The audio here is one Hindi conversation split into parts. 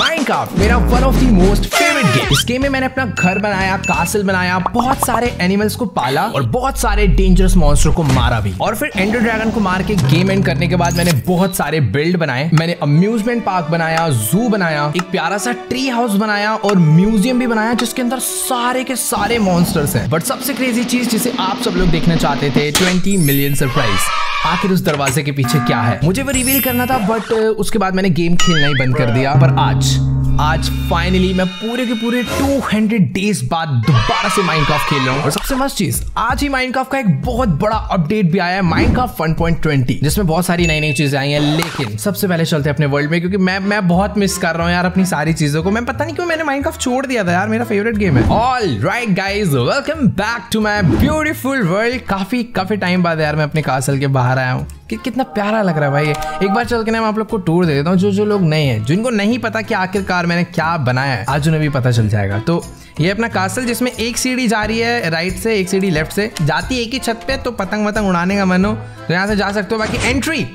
My माइनक्राफ्ट मेरा one of the most favourite game इस गेम में मैंने अपना घर बनाया कासल बनाया, बहुत सारे एनिमल्स को पाला और बहुत सारे डेंजरस मॉन्स्टर को मारा भी। और फिर एंडर ड्रैगन को मार के गेम एंड करने के बाद मैंने बहुत सारे बिल्ड बनाए। मैंने अम्यूजमेंट पार्क बनाया जू बनाया, एक प्यारा सा ट्री हाउस बनाया और म्यूज़ियम भी बनाया जिसके अंदर सारे के सारे मॉन्स्टर्स हैं। बट सबसे क्रेजी चीज़ जिसे आप सब लोग देखना चाहते थे ट्वेंटी मिलियन सरप्राइज़ आखिर उस दरवाजे के पीछे क्या है? मुझे वो रिवील करना था बट उसके बाद मैंने गेम खेलना ही बंद कर दिया। पर आज आज फाइनली मैं पूरे के पूरे 200 डेज़ बाद दोबारा से माइनक्राफ्ट खेल रहा हूँ। और सबसे मस्त चीज़, आज ही माइनक्राफ्ट का एक बहुत बड़ा अपडेट भी आया है माइनक्राफ्ट 1.20 जिसमें बहुत सारी नई नई चीज़ें आई हैं, लेकिन सबसे पहले चलते हैं अपने वर्ल्ड में, क्योंकि मैं मैं बहुत मिस कर रहा हूँ यार अपनी सारी चीज़ों को। मैं पता नहीं क्यों मैंने माइनक्राफ्ट छोड़ दिया था यार, मेरा फेवरेट गेम है। All right guys welcome back to my beautiful world काफ़ी काफ़ी टाइम बाद यार मैं अपने कासल के बाहर आया हूँ। कि कितना प्यारा लग रहा है भाई। एक बार चल के ना मैं आप लोग को टूर दे देता हूँ जो जो लोग नए हैं, जिनको नहीं पता कि आखिरकार मैंने क्या बनाया है, आज उन्हें भी पता चल जाएगा। तो ये अपना कासल जिसमें एक सीढ़ी जा रही है राइट से, एक सीढ़ी लेफ़्ट से, जाती एक ही छत पे तो पतंग वतंग उड़ाने का मन हो तो यहाँ से जा सकते हो। बाकी एंट्री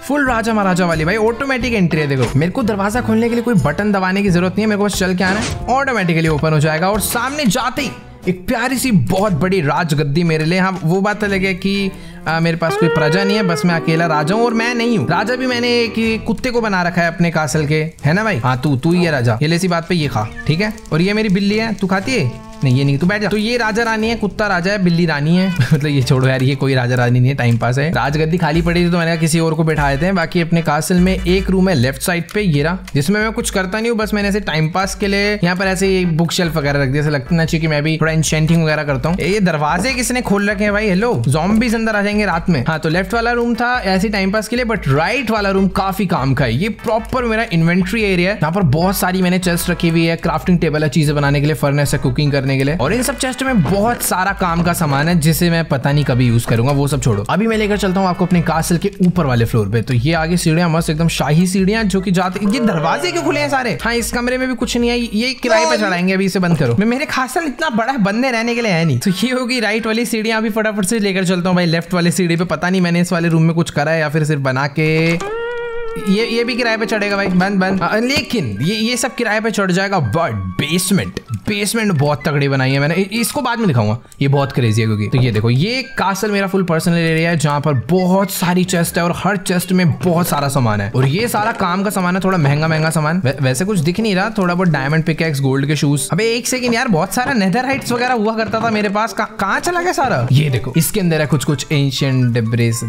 फुल राजा महाराजा वाली भाई ऑटोमेटिक एंट्री है, देखो। मेरे को दरवाज़ा खोलने के लिए कोई बटन दबाने की ज़रूरत नहीं है, मेरे को बस चल के आना है ऑटोमेटिकली ओपन हो जाएगा और सामने जाते ही एक प्यारी सी बहुत बड़ी राजगद्दी मेरे लिए। हाँ वो बात अलग है कि आ, मेरे पास कोई प्रजा नहीं है बस मैं अकेला राजा हूँ और मैं नहीं हूँ। राजा भी मैंने एक कुत्ते को बना रखा है अपने कासल के। है ना भाई? हाँ तू तू ही है राजा। ये लेसी बात पे ये खा ठीक है? और ये मेरी बिल्ली है तू खाती है? नहीं ये नहीं तू बैठ जा। तो ये राजा रानी है कुत्ता राजा है बिल्ली रानी है। मतलब ये छोड़ो यार ये कोई राजा रानी नहीं है टाइम पास है। राजगद्दी खाली पड़ी थी तो मैंने किसी और को बैठा देते हैं बाकी अपने कासल में एक रूम है लेफ़्ट साइड पे ये रहा जिसमें मैं कुछ करता नहीं हूँ बस मैंने ऐसे टाइम पास के लिए यहाँ पर ऐसे बुक शेल्फ वगैरह रख दिया ऐसा लगना चाहिए कि मैं भी थोड़ा इंशेंटिंग वगैरह करता हूँ। ये दरवाजे किसने खोल रखे हैं भाई? हेलो जॉम्बीज अंदर आ जाएँगे रात में। हाँ तो लेफ़्ट वाला रूम था ऐसे टाइम पास के लिए बट राइट वाला रूम काफ़ी काम का है। ये प्रॉपर मेरा इन्वेंट्री एरिया है। यहाँ पर बहुत सारी मैंने चेस्ट रखी हुई है क्राफ्टिंग टेबल है चीज़ें बनाने के लिए फर्नेस है कुकिंग करने के लिए। और इन सब चेस्ट में बहुत सारा काम का सामान है, जिसे मैं पता नहीं कभी यूज़ करूँगा, वो सब छोड़ो। अभी मैं लेकर चलता हूँ आपको अपने कासल के ऊपर वाले फ्लोर पे। तो ये आगे सीढ़ियाँ, मस्त एकदम शाही सीढ़ियाँ, जो की जाते ये दरवाजे क्यों खुले हैं सारे? हाँ इस कमरे में भी कुछ नहीं है, ये किराए पे चढ़ाएँगे, अभी इसे बंद करो। मेरे कासल इतना बड़ा बंदे रहने के लिए है नहीं। तो ये होगी राइट वाली सीढ़ियाँ, अभी फटाफट से लेकर चलता हूँ भाई लेफ़्ट वाली सीढ़ी पे। पता नहीं मैंने इस वाले रूम में कुछ करा है या फिर सिर्फ़ बना के ये ये भी किराए पे चढ़ेगा भाई। बंद बंद। लेकिन ये ये सब किराए पे चढ़ जाएगा बट बेसमेंट बेसमेंट बहुत तगड़ी बनाई है मैंने। इसको बाद में दिखाऊँगा। ये बहुत क्रेजी है क्योंकि तो ये देखो, ये कासल मेरा फुल पर्सनल एरिया है, जहाँ पर बहुत सारी चेस्ट है और हर चेस्ट में बहुत सारा सामान है। और ये सारा काम का सामान है, थोड़ा महँगा महँगा सामान। वैसे कुछ दिख नहीं रहा, थोड़ा बहुत डायमंड पिकेक्स गोल्ड के शूज़ अबे एक सेकंड यार, बहुत सारा नेदर हाइट्स वगैरह हुआ करता था मेरे पास। कहाँ चला गया सारा? ये देखो, इसके अंदर है कुछ कुछ एंशियंट डिब्रेस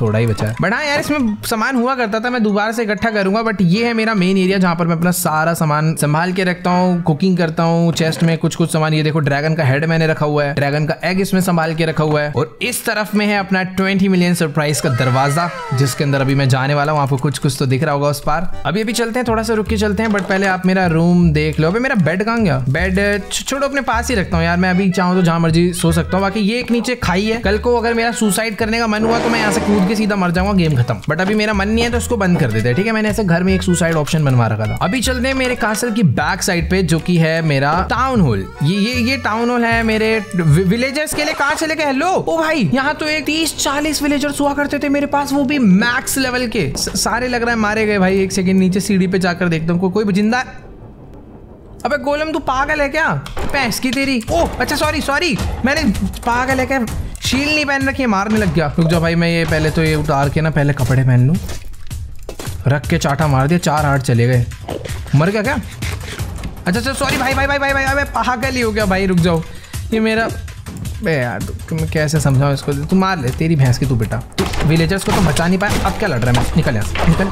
थोड़ा ही बचा है। बट हाँ यार, इसमें सामान हुआ करता था, मैं दोबारा से इकट्ठा करूँगा बट ये है मेरा मेन एरिया जहाँ पर मैं अपना सारा सामान संभाल के रखता हूँ कुकिंग करता हूँ चेस्ट में कुछ कुछ सामान। ये देखो ड्रैगन का हेड मैंने रखा हुआ है ड्रैगन का एग इसमें संभाल के रखा हुआ है। और इस तरफ़ में है अपना ट्वेंटी मिलियन सरप्राइज़ का दरवाज़ा, जिसके अंदर अभी मैं जाने वाला हूँ। आपको कुछ कुछ तो दिख रहा होगा उस पार। अभी अभी चलते हैं, थोड़ा सा रुक के चलते हैं बट पहले आप मेरा रूम देख लो। अभी मेरा बेड कहाँ गया? बेड छोड़ो, अपने पास ही रखता हूँ यार। मैं अभी चाहूँ तो जहाँ मर्ज़ी सो सकता हूँ। बाकी ये एक नीचे खाई है। कल को अगर मेरा सुसाइड करने का मन हुआ तो मैं यहाँ से कूद के सीधा मर जाऊँगा गेम खत्म। बट अभी मेरा मन नहीं है तो उसको बंद कर देते हैं। ठीक है, मैंने ऐसे घर में एक सुसाइड ऑप्शन बनवा रखा था। अभी चलते हैं मेरे कासल की बैक साइड पे, जो कि है मेरा टाउन हॉल ये ये ये टाउन हॉल है मेरे विलेजर्स के लिए। कहा चले गए हेलो ओ भाई, यहाँ तो एक तीस चालीस विलेजर्स हुआ करते थे मेरे पास, वो भी मैक्स लेवल के। सारे लग रहा है मारे गए भाई, एक सेकंड नीचे सीढ़ी पे जाकर देखता हूँ। कोई ज़िंदा अबे गोलम, तू पागल है क्या? पैस की तेरी। ओ अच्छा सॉरी सॉरी मैंने पागल है क्या? शील नहीं पहन रखी है, मारने लग गया। रुक जाओ भाई, मैं ये पहले तो ये उतार के ना, पहले कपड़े पहन लूँ। रख के चाटा मार दिया, चार आठ चले गए। मर गया क्या? अच्छा अच्छा सॉरी भाई भाई भाई भाई भाई, अबे पागल ही हो गया भाई, रुक जाओ। ये मेरा बे यार मैं कैसे समझाऊँ इसको? तू मार ले, तेरी भैंस की तू बेटा। तू विलेजर्स को तो बचा नहीं पाया, अब क्या लड़ रहा है? मैं निकल यहाँ निकल।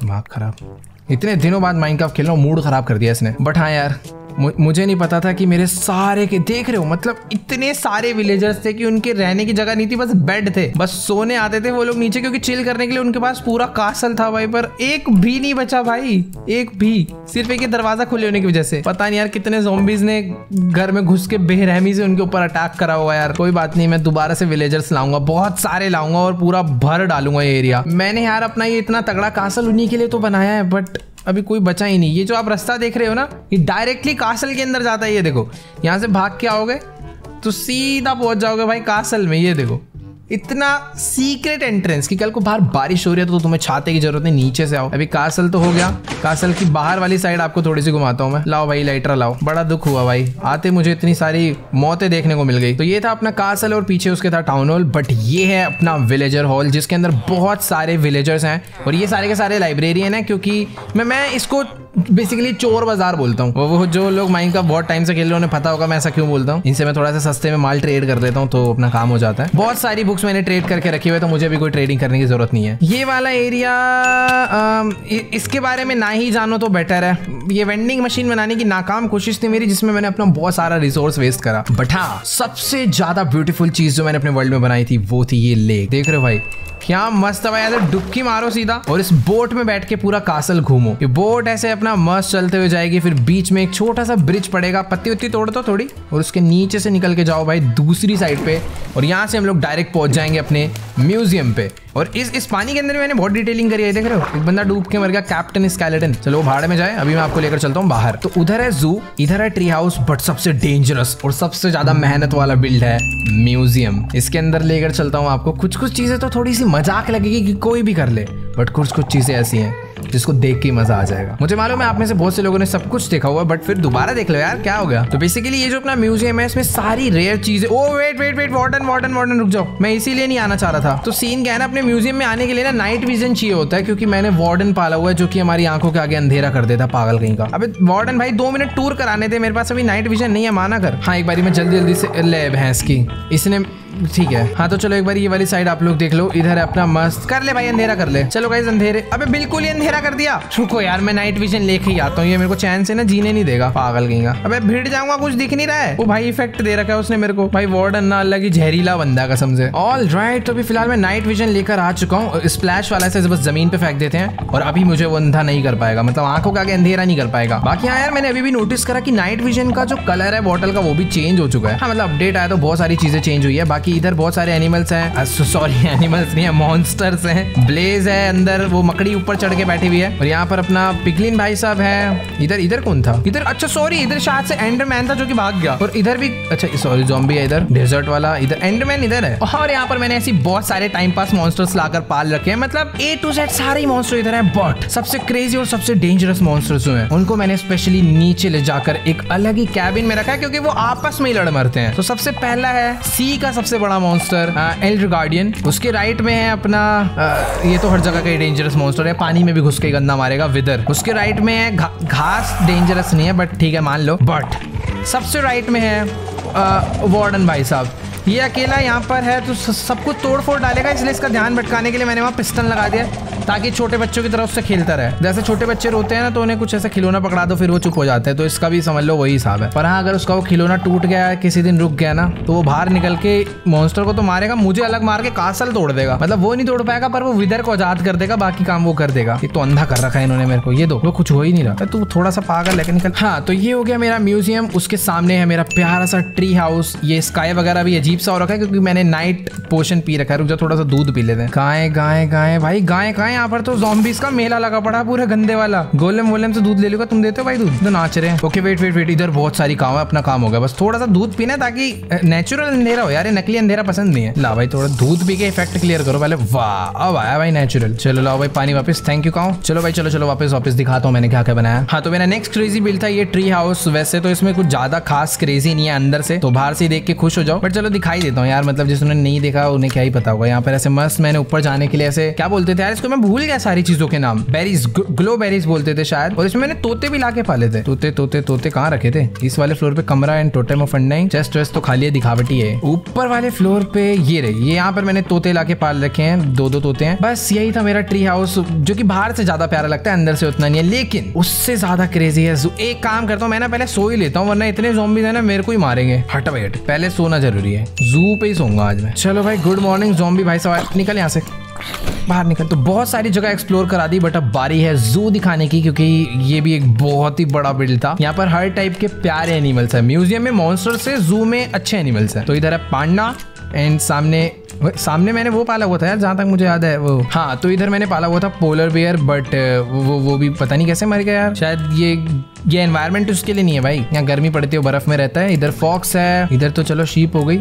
दिमाग खराब। इतने दिनों बाद माइंड खेल रहा हूँ मूड खराब कर दिया इसने। बट हाँ यार मुझे नहीं पता था कि मेरे सारे के, देख रहे हो मतलब इतने सारे विलेजर्स थे कि उनके रहने की जगह नहीं थी, बस बेड थे। बस सोने आते थे वो लोग नीचे, क्योंकि चिल करने के लिए उनके पास पूरा कासल था भाई पर। एक भी नहीं बचा भाई, एक भी। सिर्फ़ एक दरवाज़ा खुले होने की वजह से। पता नहीं यार कितने जोम्बीज ने घर में घुस के बेरहमी से उनके ऊपर अटैक करा हुआ यार। कोई बात नहीं, मैं दोबारा से विलेजर्स लाऊँगा, बहुत सारे लाऊँगा और पूरा भर डालूँगा ये एरिया मैंने यार अपना ये इतना तगड़ा कासल उन्हीं के लिए तो बनाया है बट अभी कोई बचा ही नहीं। ये जो आप रास्ता देख रहे हो ना, ये डायरेक्टली कासल के अंदर जाता है, ये देखो। यहाँ से भाग के आओगे तो सीधा पहुँच जाओगे भाई कासल में, ये देखो। इतना सीक्रेट एंट्रेंस कि कल को बाहर बारिश हो रही है तो तुम्हें छाते की ज़रूरत नहीं, नीचे से आओ। अभी कासल तो हो गया। कासल की बाहर वाली साइड आपको थोड़ी सी घुमाता हूँ मैं। लाओ भाई लाइटर लाओ। बड़ा दुख हुआ भाई। आते मुझे इतनी सारी मौतें देखने को मिल गई। तो ये था अपना कासल और पीछे उसके था टाउन हॉल बट ये है अपना विलेजर हॉल जिसके अंदर बहुत सारे विलेजर्स हैं। और ये सारे के सारे लाइब्रेरियन है, क्योंकि मैं मैं इसको बेसिकली चोर बाज़ार बोलता हूँ। वो, जो लोग माइंड का बहुत टाइम से खेल रहे उन्हें पता होगा मैं ऐसा क्यों बोलता हूँ। इनसे मैं थोड़ा सा सस्ते में माल ट्रेड कर देता हूँ तो अपना काम हो जाता है। बहुत सारी बुक्स मैंने ट्रेड करके रखी हुई तो मुझे भी कोई ट्रेडिंग करने की ज़रूरत नहीं है। ये वाला एरिया इसके बारे में ना ही जानो तो बेटर है। ये वेंडिंग मशीन बनाने की नाकाम कोशिश थी मेरी जिसमें मैंने अपना बहुत सारा रिसोर्स वेस्ट करा। बट हाँ सबसे ज़्यादा ब्यूटीफुल चीज़ जो मैंने अपने वर्ल्ड में बनाई थी वो थी ये लेक देख रहे हो भाई? क्या मस्त है यार डुबकी मारो सीधा और इस बोट में बैठ के पूरा कासल घूमो। ये बोट ऐसे अपना मस्त चलते हुए जाएगी, फिर बीच में एक छोटा सा ब्रिज पड़ेगा, पत्ती उत्ती तोड़ दो थोड़ी, और उसके नीचे से निकल के जाओ भाई दूसरी साइड पे, और यहाँ से हम लोग डायरेक्ट पहुँच जाएँगे अपने म्यूज़ियम पे। और इस इस पानी के अंदर मैंने बहुत डिटेलिंग करी है देख रहे हो? एक बंदा डूब के मर गया कैप्टन स्कैलेटन चलो वो भाड़े में जाए, अभी मैं आपको लेकर चलता हूँ बाहर। तो उधर है जू इधर है ट्री हाउस बट सबसे डेंजरस और सबसे ज़्यादा मेहनत वाला बिल्ड है म्यूज़ियम। इसके अंदर लेकर चलता हूँ आपको। कुछ कुछ चीज़ें तो थोड़ी सी मज़ाक लगेगी कि कोई भी कर ले बट कुछ कुछ चीज़ें ऐसी हैं जिसको देख के मज़ा आ जाएगा। मुझे मालूम है आप में से बहुत से लोगों ने सब कुछ देखा हुआ बट फिर दोबारा देख लो यार, क्या हो गया? तो बेसिकली ये जो अपना म्यूज़ियम है, इसमें सारी रेयर चीज़ें ओ wait wait wait warden warden warden रुक जाओ। मैं इसीलिए नहीं आना चाह रहा था। तो सीन क्या है ना, अपने म्यूज़ियम में आने के लिए ना नाइट विजन चाहिए होता है, क्योंकि मैंने वार्डन पाला हुआ है, जो कि हमारी आँखों के आगे अंधेरा कर देता पागल कहीं का। अबे वार्डन भाई, दो मिनट टूर कराने थे, मेरे पास अभी नाइट विजन नहीं है, माना कर। हाँ एक बारी मैं जल्दी जल्दी से ले, भैंस की। इसने ठीक है। हाँ तो चलो एक बार ये वाली साइड आप लोग देख लो। इधर है अपना मस्त। कर ले भाई, अंधेरा कर ले। चलो गाइस अंधेरे। अबे, बिल्कुल ही अंधेरा कर दिया। रुको यार, मैं नाइट विजन लेके ही आता हूँ। ये मेरे को चैन से ना, जीने नहीं देगा। पागल का अबे, भिड़ जाऊँगा, कुछ दिख नहीं रहा है। वो भाई इफ़ेक्ट दे रखा है उसने मेरे को। भाई वार्डन ना, अलग ही जहरीला बंदा कसम से। ऑल राइट तो अभी फ़िलहाल मैं नाइट विजन लेकर आ चुका हूँ। स्प्लैश वाला से बस ज़मीन पे फेंक देते हैं। और अभी मुझे वो अंधा नहीं कर पाएगा। मतलब आँखों के आगे अंधेरा नहीं कर पाएगा। बाकी हाँ यार, मैंने अभी भी नोटिस करा कि नाइट विजन का जो कलर है बॉटल का, वो भी चेंज हो चुका है। हाँ मतलब अपडेट आया तो बहुत सारी चीज़ें चेंज हुई है। बाकी इधर बहुत सारे एनिमल्स हैं। सॉरी एनिमल्स नहीं है मॉन्स्टर्स हैं। ब्लेज है अंदर, वो मकड़ी ऊपर चढ़ के बैठी हुई है। और यहाँ पर अपना पिकलिन भाई साहब है। इधर इधर कौन था? इधर अच्छा सॉरी इधर शायद से एंडरमैन था जो कि भाग गया। और इधर भी अच्छा सॉरी जॉम्बी है इधर। डेजर्ट वाला, इधर एंडरमैन इधर है। और यहाँ पर मैंने ऐसी बहुत सारे टाइम पास मॉन्स्टर्स लाकर पाल रखे हैं। मतलब ए टू जेड सारे मॉन्स्टर इधर है बट सबसे क्रेजी और सबसे डेंजरस मॉन्स्टर्स जो है, उनको मैंने स्पेशली नीचे ले जाकर एक अलग ही कैबिन में रखा है, क्योंकि वो आपस में ही लड़ मरते हैं। तो सबसे पहला है सी का सबसे बड़ा मॉन्स्टर एल्डर गार्डियन उसके राइट में है अपना आ, ये तो हर जगह का डेंजरस मॉन्स्टर है पानी में भी घुस के गंदा मारेगा विदर उसके राइट में है घा, घास डेंजरस नहीं है बट ठीक है मान लो. बट सबसे राइट में है वार्डन भाई साहब. ये अकेला यहाँ पर है तो सबको तोड़ फोड़ डालेगा इसलिए इसका ध्यान भटकाने के लिए मैंने वहाँ पिस्टन लगा दिया. ताकि छोटे बच्चों की तरफ़ से खेलता रहे। जैसे छोटे बच्चे रोते हैं ना तो उन्हें कुछ ऐसा खिलौना पकड़ा दो, फिर वो चुप हो जाते हैं। तो इसका भी समझ लो वही हिसाब है। पर हाँ अगर उसका वो खिलौना टूट गया किसी दिन रुक गया ना तो वो बाहर निकल के मॉन्स्टर को तो मारेगा, मुझे अलग मार के कासल तोड़ देगा। मतलब वो नहीं तोड़ पाएगा, पर वो विदर को आज़ाद कर देगा, बाकी काम वो कर देगा। ये तो अंधा कर रखा है इन्होंने मेरे को। ये दो वो कुछ हो ही नहीं रहा। तू थोड़ा सा पागल लेकर निकल। हाँ तो ये हो गया मेरा म्यूज़ियम उसके सामने है मेरा प्यारा सा ट्री हाउस ये स्काई वगैरह भी अजीब सा हो रखा है, क्योंकि मैंने नाइट पोशन पी रखा है। रुक जा, थोड़ा सा दूध पी लेते हैं। गाय गाय गाय भाई गाय गाय यहाँ पर तो जॉम्बीज का मेला लगा पड़ा पूरे गंदे वाला। गोलम वोलम से दूध ले लूँगा, तुम देते हो भाई दूध? तो नाच रहे हैं। ओके वेट वेट वेट इधर बहुत सारी काम है, अपना काम हो गया। बस थोड़ा सा दूध पीना ताकि नेचुरल अंधेरा हो। यार नकली अंधेरा पसंद नहीं है। ला भाई, थोड़ा दूध पी के इफ़ेक्ट क्लियर करो पहले। वाह, अब आया भाई नेचुरल चलो, लाओ भाई पानी वापस। थैंक यू कहूँ चलो भाई, चलो चलो, वापस वापस दिखाता हूँ मैंने क्या क्या बनाया। हाँ तो मेरा नेक्स्ट क्रेजी बिल था ये ट्री हाउस वैसे तो इसमें कुछ ज़्यादा खास क्रेजी नहीं है अंदर से। तो बाहर से देख के खुश हो जाओ। बट चलो, दिखाई देता हूँ यार मतलब जिसने नहीं देखा, उन्हें क्या ही पता होगा। यहाँ पर ऐसे मस्त मैंने ऊपर जाने के लिए ऐसे, क्या बोलते थे यार इसको? मैं भूल गया सारी चीज़ों के नाम। बेरीज ग्लो बेरीज बोलते थे शायद। और इसमें मैंने तोते भी लाके पाले थे। तोते तोते तोते कहाँ रखे थे? इस वाले फ्लोर पे कमरा and totem of undying chest west तो खाली है, दिखावटी है। ऊपर वाले फ्लोर पे ये रही। ये यहाँ पर मैंने तोते लाके पाल रखे हैं। दो दो तोते हैं। बस यही था मेरा ट्री हाउस जो की बाहर से ज़्यादा प्यारा लगता है, अंदर से उतना नहीं है। लेकिन उससे ज़्यादा क्रेजी है। एक काम करता हूँ, मैं ना पहले सो ही लेता हूँ, वरना इतने जोम्बीज है ना, मेरे को ही मारेंगे। हट वेट पहले सोना ज़रूरी है। जू पे ही सोऊँगा आज मैं। चलो भाई गुड मॉर्निंग जोम्बी भाई साहब निकल यहाँ से। बाहर निकल। तो बहुत सारी जगह एक्सप्लोर करा दी बट अब बारी है जू दिखाने की, क्योंकि ये भी एक बहुत ही बड़ा बिल्ड था। यहाँ पर हर टाइप के प्यारे एनिमल्स है। म्यूज़ियम में मॉन्स्टर्स से जू में अच्छे एनिमल्स है। तो इधर है पांडा एंड सामने सामने मैंने वो पाला हुआ था यार, जहाँ तक मुझे याद है वो। हाँ तो इधर मैंने पाला हुआ था पोलर बियर बट वो वो भी पता नहीं कैसे मर गया यार। शायद ये ये एनवायरमेंट उसके लिए नहीं है भाई। यहाँ गर्मी पड़ती है बर्फ़ में रहता है। इधर फॉक्स है, इधर तो चलो शीप हो गई,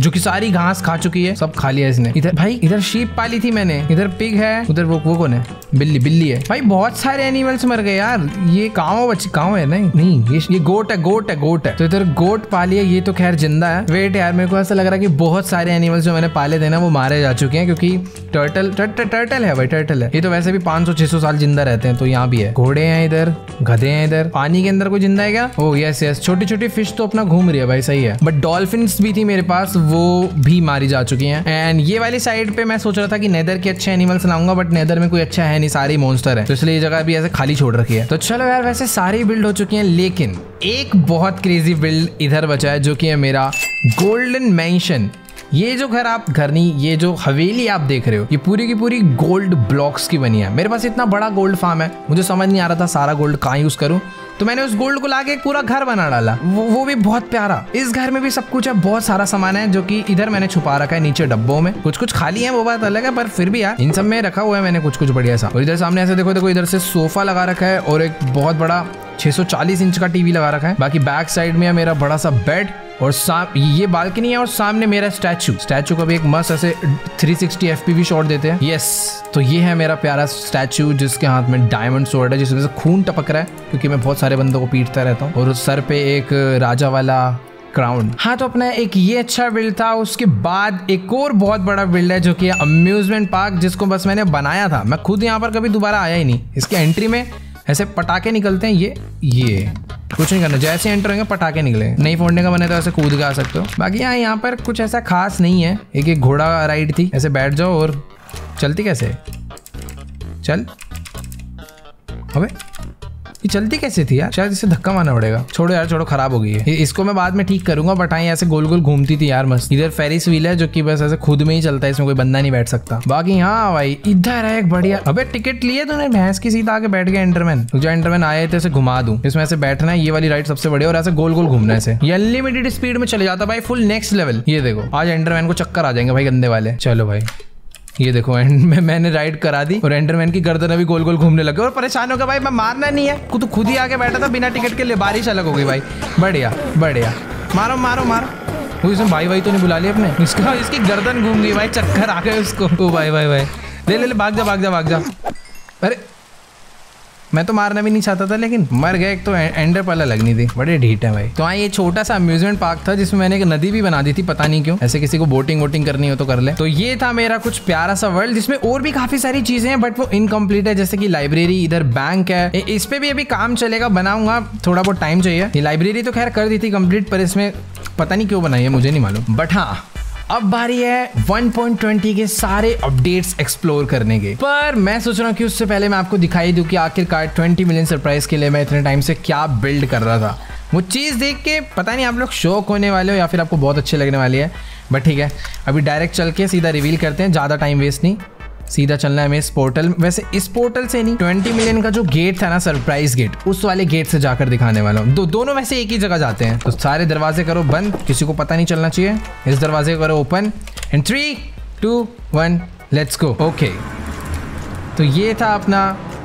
जो कि सारी घास खा चुकी है। सब खा लिया इसने। इधर, भाई, इधर शीप पाली थी मैंने। इधर पिग है, उधर वो वो कौन है? बिल्ली बिल्ली है। भाई, बहुत सारे एनिमल्स मर गए यार। ये काव बच्चे काव है नहीं नहीं, ये ये गोट है गोट है गोट है। तो इधर गोट पाली है, ये तो खैर ज़िंदा है। वेट यार, मेरे को ऐसा लग रहा है कि बहुत सारे एनिमल्स जो मैंने पाले थे ना वो मारे जा चुके हैं क्योंकि टर्टल टर्टल है भाई टर्टल है। ये तो वैसे भी 500-600 साल ज़िंदा रहते हैं तो यहाँ भी है। घोड़े हैं इधर, गधे हैं इधर। पानी के अंदर कोई ज़िंदा है क्या? ओ यस यस छोटी छोटी फ़िश तो अपना घूम रही है भाई, सही है। बट डॉल्फिन भी थी मेरे पास, वो भी मारी जा चुकी हैं। एंड ये वाली साइड पे मैं सोच रहा था कि नेदर के अच्छे एनिमल्स लाऊँगा बट नेदर में कोई अच्छा है नहीं, सारी मॉन्स्टर है। तो इसलिए ये जगह भी ऐसे खाली छोड़ रखी है। तो चलो यार, वैसे सारी बिल्ड हो चुकी है, लेकिन एक बहुत क्रेजी बिल्ड इधर बचा है, जो कि है मेरा गोल्डन मैंशन ये जो घर आप, घर नहीं, ये जो हवेली आप देख रहे हो, ये पूरी की पूरी गोल्ड ब्लॉक्स की बनी है। मेरे पास इतना बड़ा गोल्ड फार्म है, मुझे समझ नहीं आ रहा था सारा गोल्ड कहाँ यूज़ करूँ। तो मैंने उस गोल्ड को लाके पूरा घर बना डाला। वो वो भी बहुत प्यारा। इस घर में भी सब कुछ है, बहुत सारा सामान है, जो कि इधर मैंने छुपा रखा है, नीचे डब्बों में। कुछ कुछ खाली है, वो बात अलग है, पर फिर भी यार, इन सब में रखा हुआ है मैंने कुछ कुछ बढ़िया सा। और इधर सामने ऐसे देखो देखो, इधर से सोफा लगा रखा है, और एक बहुत बड़ा 640 इंच का टीवी लगा रखा है। बाकी बैक साइड में है मेरा बड़ा सा बेड और साम, ये बालकनी है और सामने मेरा स्टैचू। स्टैचू का भी एक मस्त ऐसे 360 सिक्सटी शॉट देते हैं। यस तो ये है मेरा प्यारा स्टैचू जिसके हाथ में डायमंड सोर्ड है, जिसमें से खून टपक रहा है, क्योंकि मैं बहुत सारे बंदों को पीटता रहता हूँ। और उस सर पे एक राजा वाला क्राउन हाँ तो अपना एक ये अच्छा बिल्ड था, उसके बाद एक और बहुत बड़ा बिल्ड है, जो कि अम्यूजमेंट पार्क जिसको बस मैंने बनाया था। मैं खुद यहाँ पर कभी दोबारा आया ही नहीं। इसके एंट्री में ऐसे पटाखे निकलते हैं, ये ये। कुछ नहीं करना, जैसे एंटर होंगे, पटाखे निकले नहीं फोड़ने का बने तो ऐसे कूद के आ सकते हो। बाकी यहाँ यहाँ पर कुछ ऐसा खास नहीं है। एक एक घोड़ा राइड थी। ऐसे बैठ जाओ और चलती कैसे? चल। अबे। ये चलती कैसे थी यार? शायद इसे धक्का मारना पड़ेगा। छोड़ो यार, छोड़ो, खराब हो गई है। इसको मैं बाद में ठीक करूँगा बट हाँ ऐसे गोल गोल घूमती थी यार मस्त। इधर फेरिस व्हील है जो की बस ऐसे खुद में ही चलता है, इसमें कोई बंदा नहीं बैठ सकता। बाकी हाँ भाई, इधर है एक बढ़िया अबे टिकट लिए तूने? भैंस की सीधा आके बैठ गया एंटरमैन जो एंटरमैन आए थे घुमा दू। इसमें ऐसे बैठना है, ये वाली राइड सबसे बढ़िया और ऐसे गोल गोल घूमना है ये अनलिमिटेड स्पीड में चले जाता भाई फुल नेक्स्ट लेवल ये देखो, आज एंटरमैन को चक्कर आ जाएँगे भाई, गंदे वाले। चलो भाई। ये देखो एंड में मैंने राइड करा दी और एंडरमैन की गर्दन अभी गोल गोल घूमने लगे और परेशान हो गया, भाई, मैं मारना नहीं है। खुद खुद ही आके बैठा था बिना टिकट के लिए, बारिश अलग हो गई भाई। बढ़िया बढ़िया। मारो मारो मारो। वो इसमें भाई भाई तो नहीं बुला लिया अपने? इसका, इसकी गर्दन घूम गई भाई, चक्कर आ गए उसको। ओ भाई भाई भाई। ले ले ले, भाग जा भाग जा भाग जा। अरे मैं तो मारना भी नहीं चाहता था, लेकिन मर गए तो एंडर पला लगनी थी। बड़े ढीट है भाई। तो हाँ ये छोटा सा अम्यूजमेंट पार्क था, जिसमें मैंने एक नदी भी बना दी थी, पता नहीं क्यों। ऐसे किसी को बोटिंग वोटिंग करनी हो तो कर ले। तो ये था मेरा कुछ प्यारा सा वर्ल्ड जिसमें और भी काफ़ी सारी चीज़ें हैं बट वो इनकम्प्लीट है, जैसे कि लाइब्रेरी इधर बैंक है। इस पे भी अभी काम चलेगा, बनाऊँगा, थोड़ा बहुत टाइम चाहिए। ये लाइब्रेरी तो खैर कर दी थी कंप्लीट पर इसमें पता नहीं क्यों बनाई है, मुझे नहीं मालूम। बट हाँ अब बारी है 1.20 के सारे अपडेट्स एक्सप्लोर करने के। पर मैं सोच रहा हूँ कि उससे पहले मैं आपको दिखाई दूँ कि आखिरकार 20 मिलियन सरप्राइज़ के लिए मैं इतने टाइम से क्या बिल्ड कर रहा था। वो चीज़ देख के पता नहीं आप लोग शौक होने वाले हो या फिर आपको बहुत अच्छे लगने वाली है बट ठीक है। अभी डायरेक्ट चल के सीधा रिवील करते हैं, ज़्यादा टाइम वेस्ट नहीं। सीधा चलना है हमें इस पोर्टल। वैसे इस पोर्टल से नहीं ट्वेंटी मिलियन का जो गेट था ना सरप्राइज़ गेट उस वाले गेट से जाकर दिखाने वाला हूँ। दो, दोनों वैसे एक ही जगह जाते हैं। तो सारे दरवाजे करो बंद किसी को पता नहीं चलना चाहिए। इस दरवाजे को करो open. And three two one let's go okay तो ये था अपना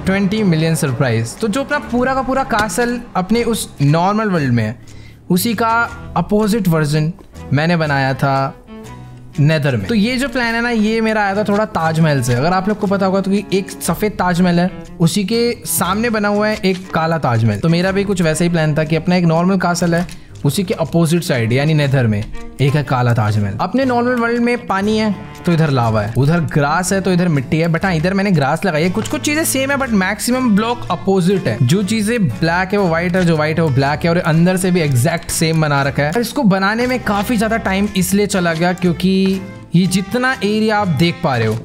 20 मिलियन सरप्राइज़। तो जो अपना पूरा का पूरा कासल अपने उस नॉर्मल वर्ल्ड में है उसी का अपोजिट वर्जन मैंने बनाया था नेदर में। तो ये जो प्लान है ना, ये मेरा आया था थोड़ा ताजमहल से। अगर आप लोग को पता होगा तो एक सफ़ेद ताजमहल है। उसी के सामने बना हुआ है एक काला ताजमहल। तो मेरा भी कुछ वैसा ही प्लान था कि अपना एक नॉर्मल कासल है। उसी के अपोजिट साइड यानी नेदर में, एक है काला ताजमहल। अपने नॉर्मल वर्ल्ड में पानी है तो इधर लावा है। उधर ग्रास है तो इधर मिट्टी है। बट हाँ इधर मैंने ग्रास लगाई है। कुछ कुछ चीज़ें सेम है बट मैक्सिमम ब्लॉक अपोजिट है। जो चीज़ें ब्लैक है, वो व्हाइट है, जो व्हाइट है, वो ब्लैक है, और अंदर से भी एग्जैक्ट सेम बना रखा है। इसको बनाने में काफ़ी ज़्यादा टाइम इसलिए चला गया, क्योंकि ये जितना एरिया आप देख पा रहे हो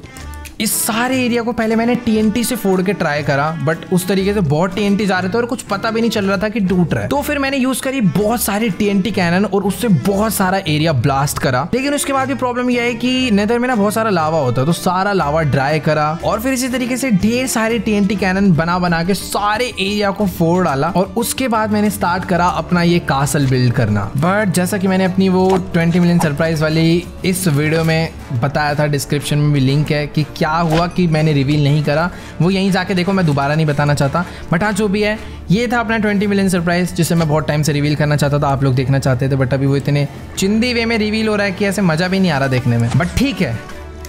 इस सारे एरिया को पहले मैंने टीएनटी से फोड़ के ट्राई करा बट उस तरीके से बहुत टीएनटी जा रहे थे और कुछ पता भी नहीं चल रहा था कि टूट रहा है। तो फिर मैंने यूज़ करी बहुत सारी टीएनटी कैनन और उससे बहुत सारा एरिया ब्लास्ट करा। लेकिन उसके बाद भी प्रॉब्लम यह है कि नेदर में ना बहुत सारा लावा होता है तो सारा लावा ड्राई करा और फिर इसी तरीके से ढेर सारे टीएनटी कैनन बना बना के सारे एरिया को फोड़ डाला और उसके बाद मैंने स्टार्ट करा अपना ये कासल बिल्ड करना। बट जैसा कि मैंने अपनी वो 20 मिलियन सरप्राइज़ वाली इस वीडियो में बताया था डिस्क्रिप्शन में भी लिंक है कि क्या हुआ कि मैंने रिवील नहीं करा? वो यहीं जाके देखो, मैं दोबारा नहीं बताना चाहता। बट हाँ जो भी है, ये था अपना 20 मिलियन सरप्राइज़ जिसे मैं बहुत टाइम से रिवील करना चाहता था, आप लोग देखना चाहते थे बट अभी वो इतने चिंदी वे में रिवील हो रहा है कि ऐसे मज़ा भी नहीं आ रहा देखने में। बट ठीक है,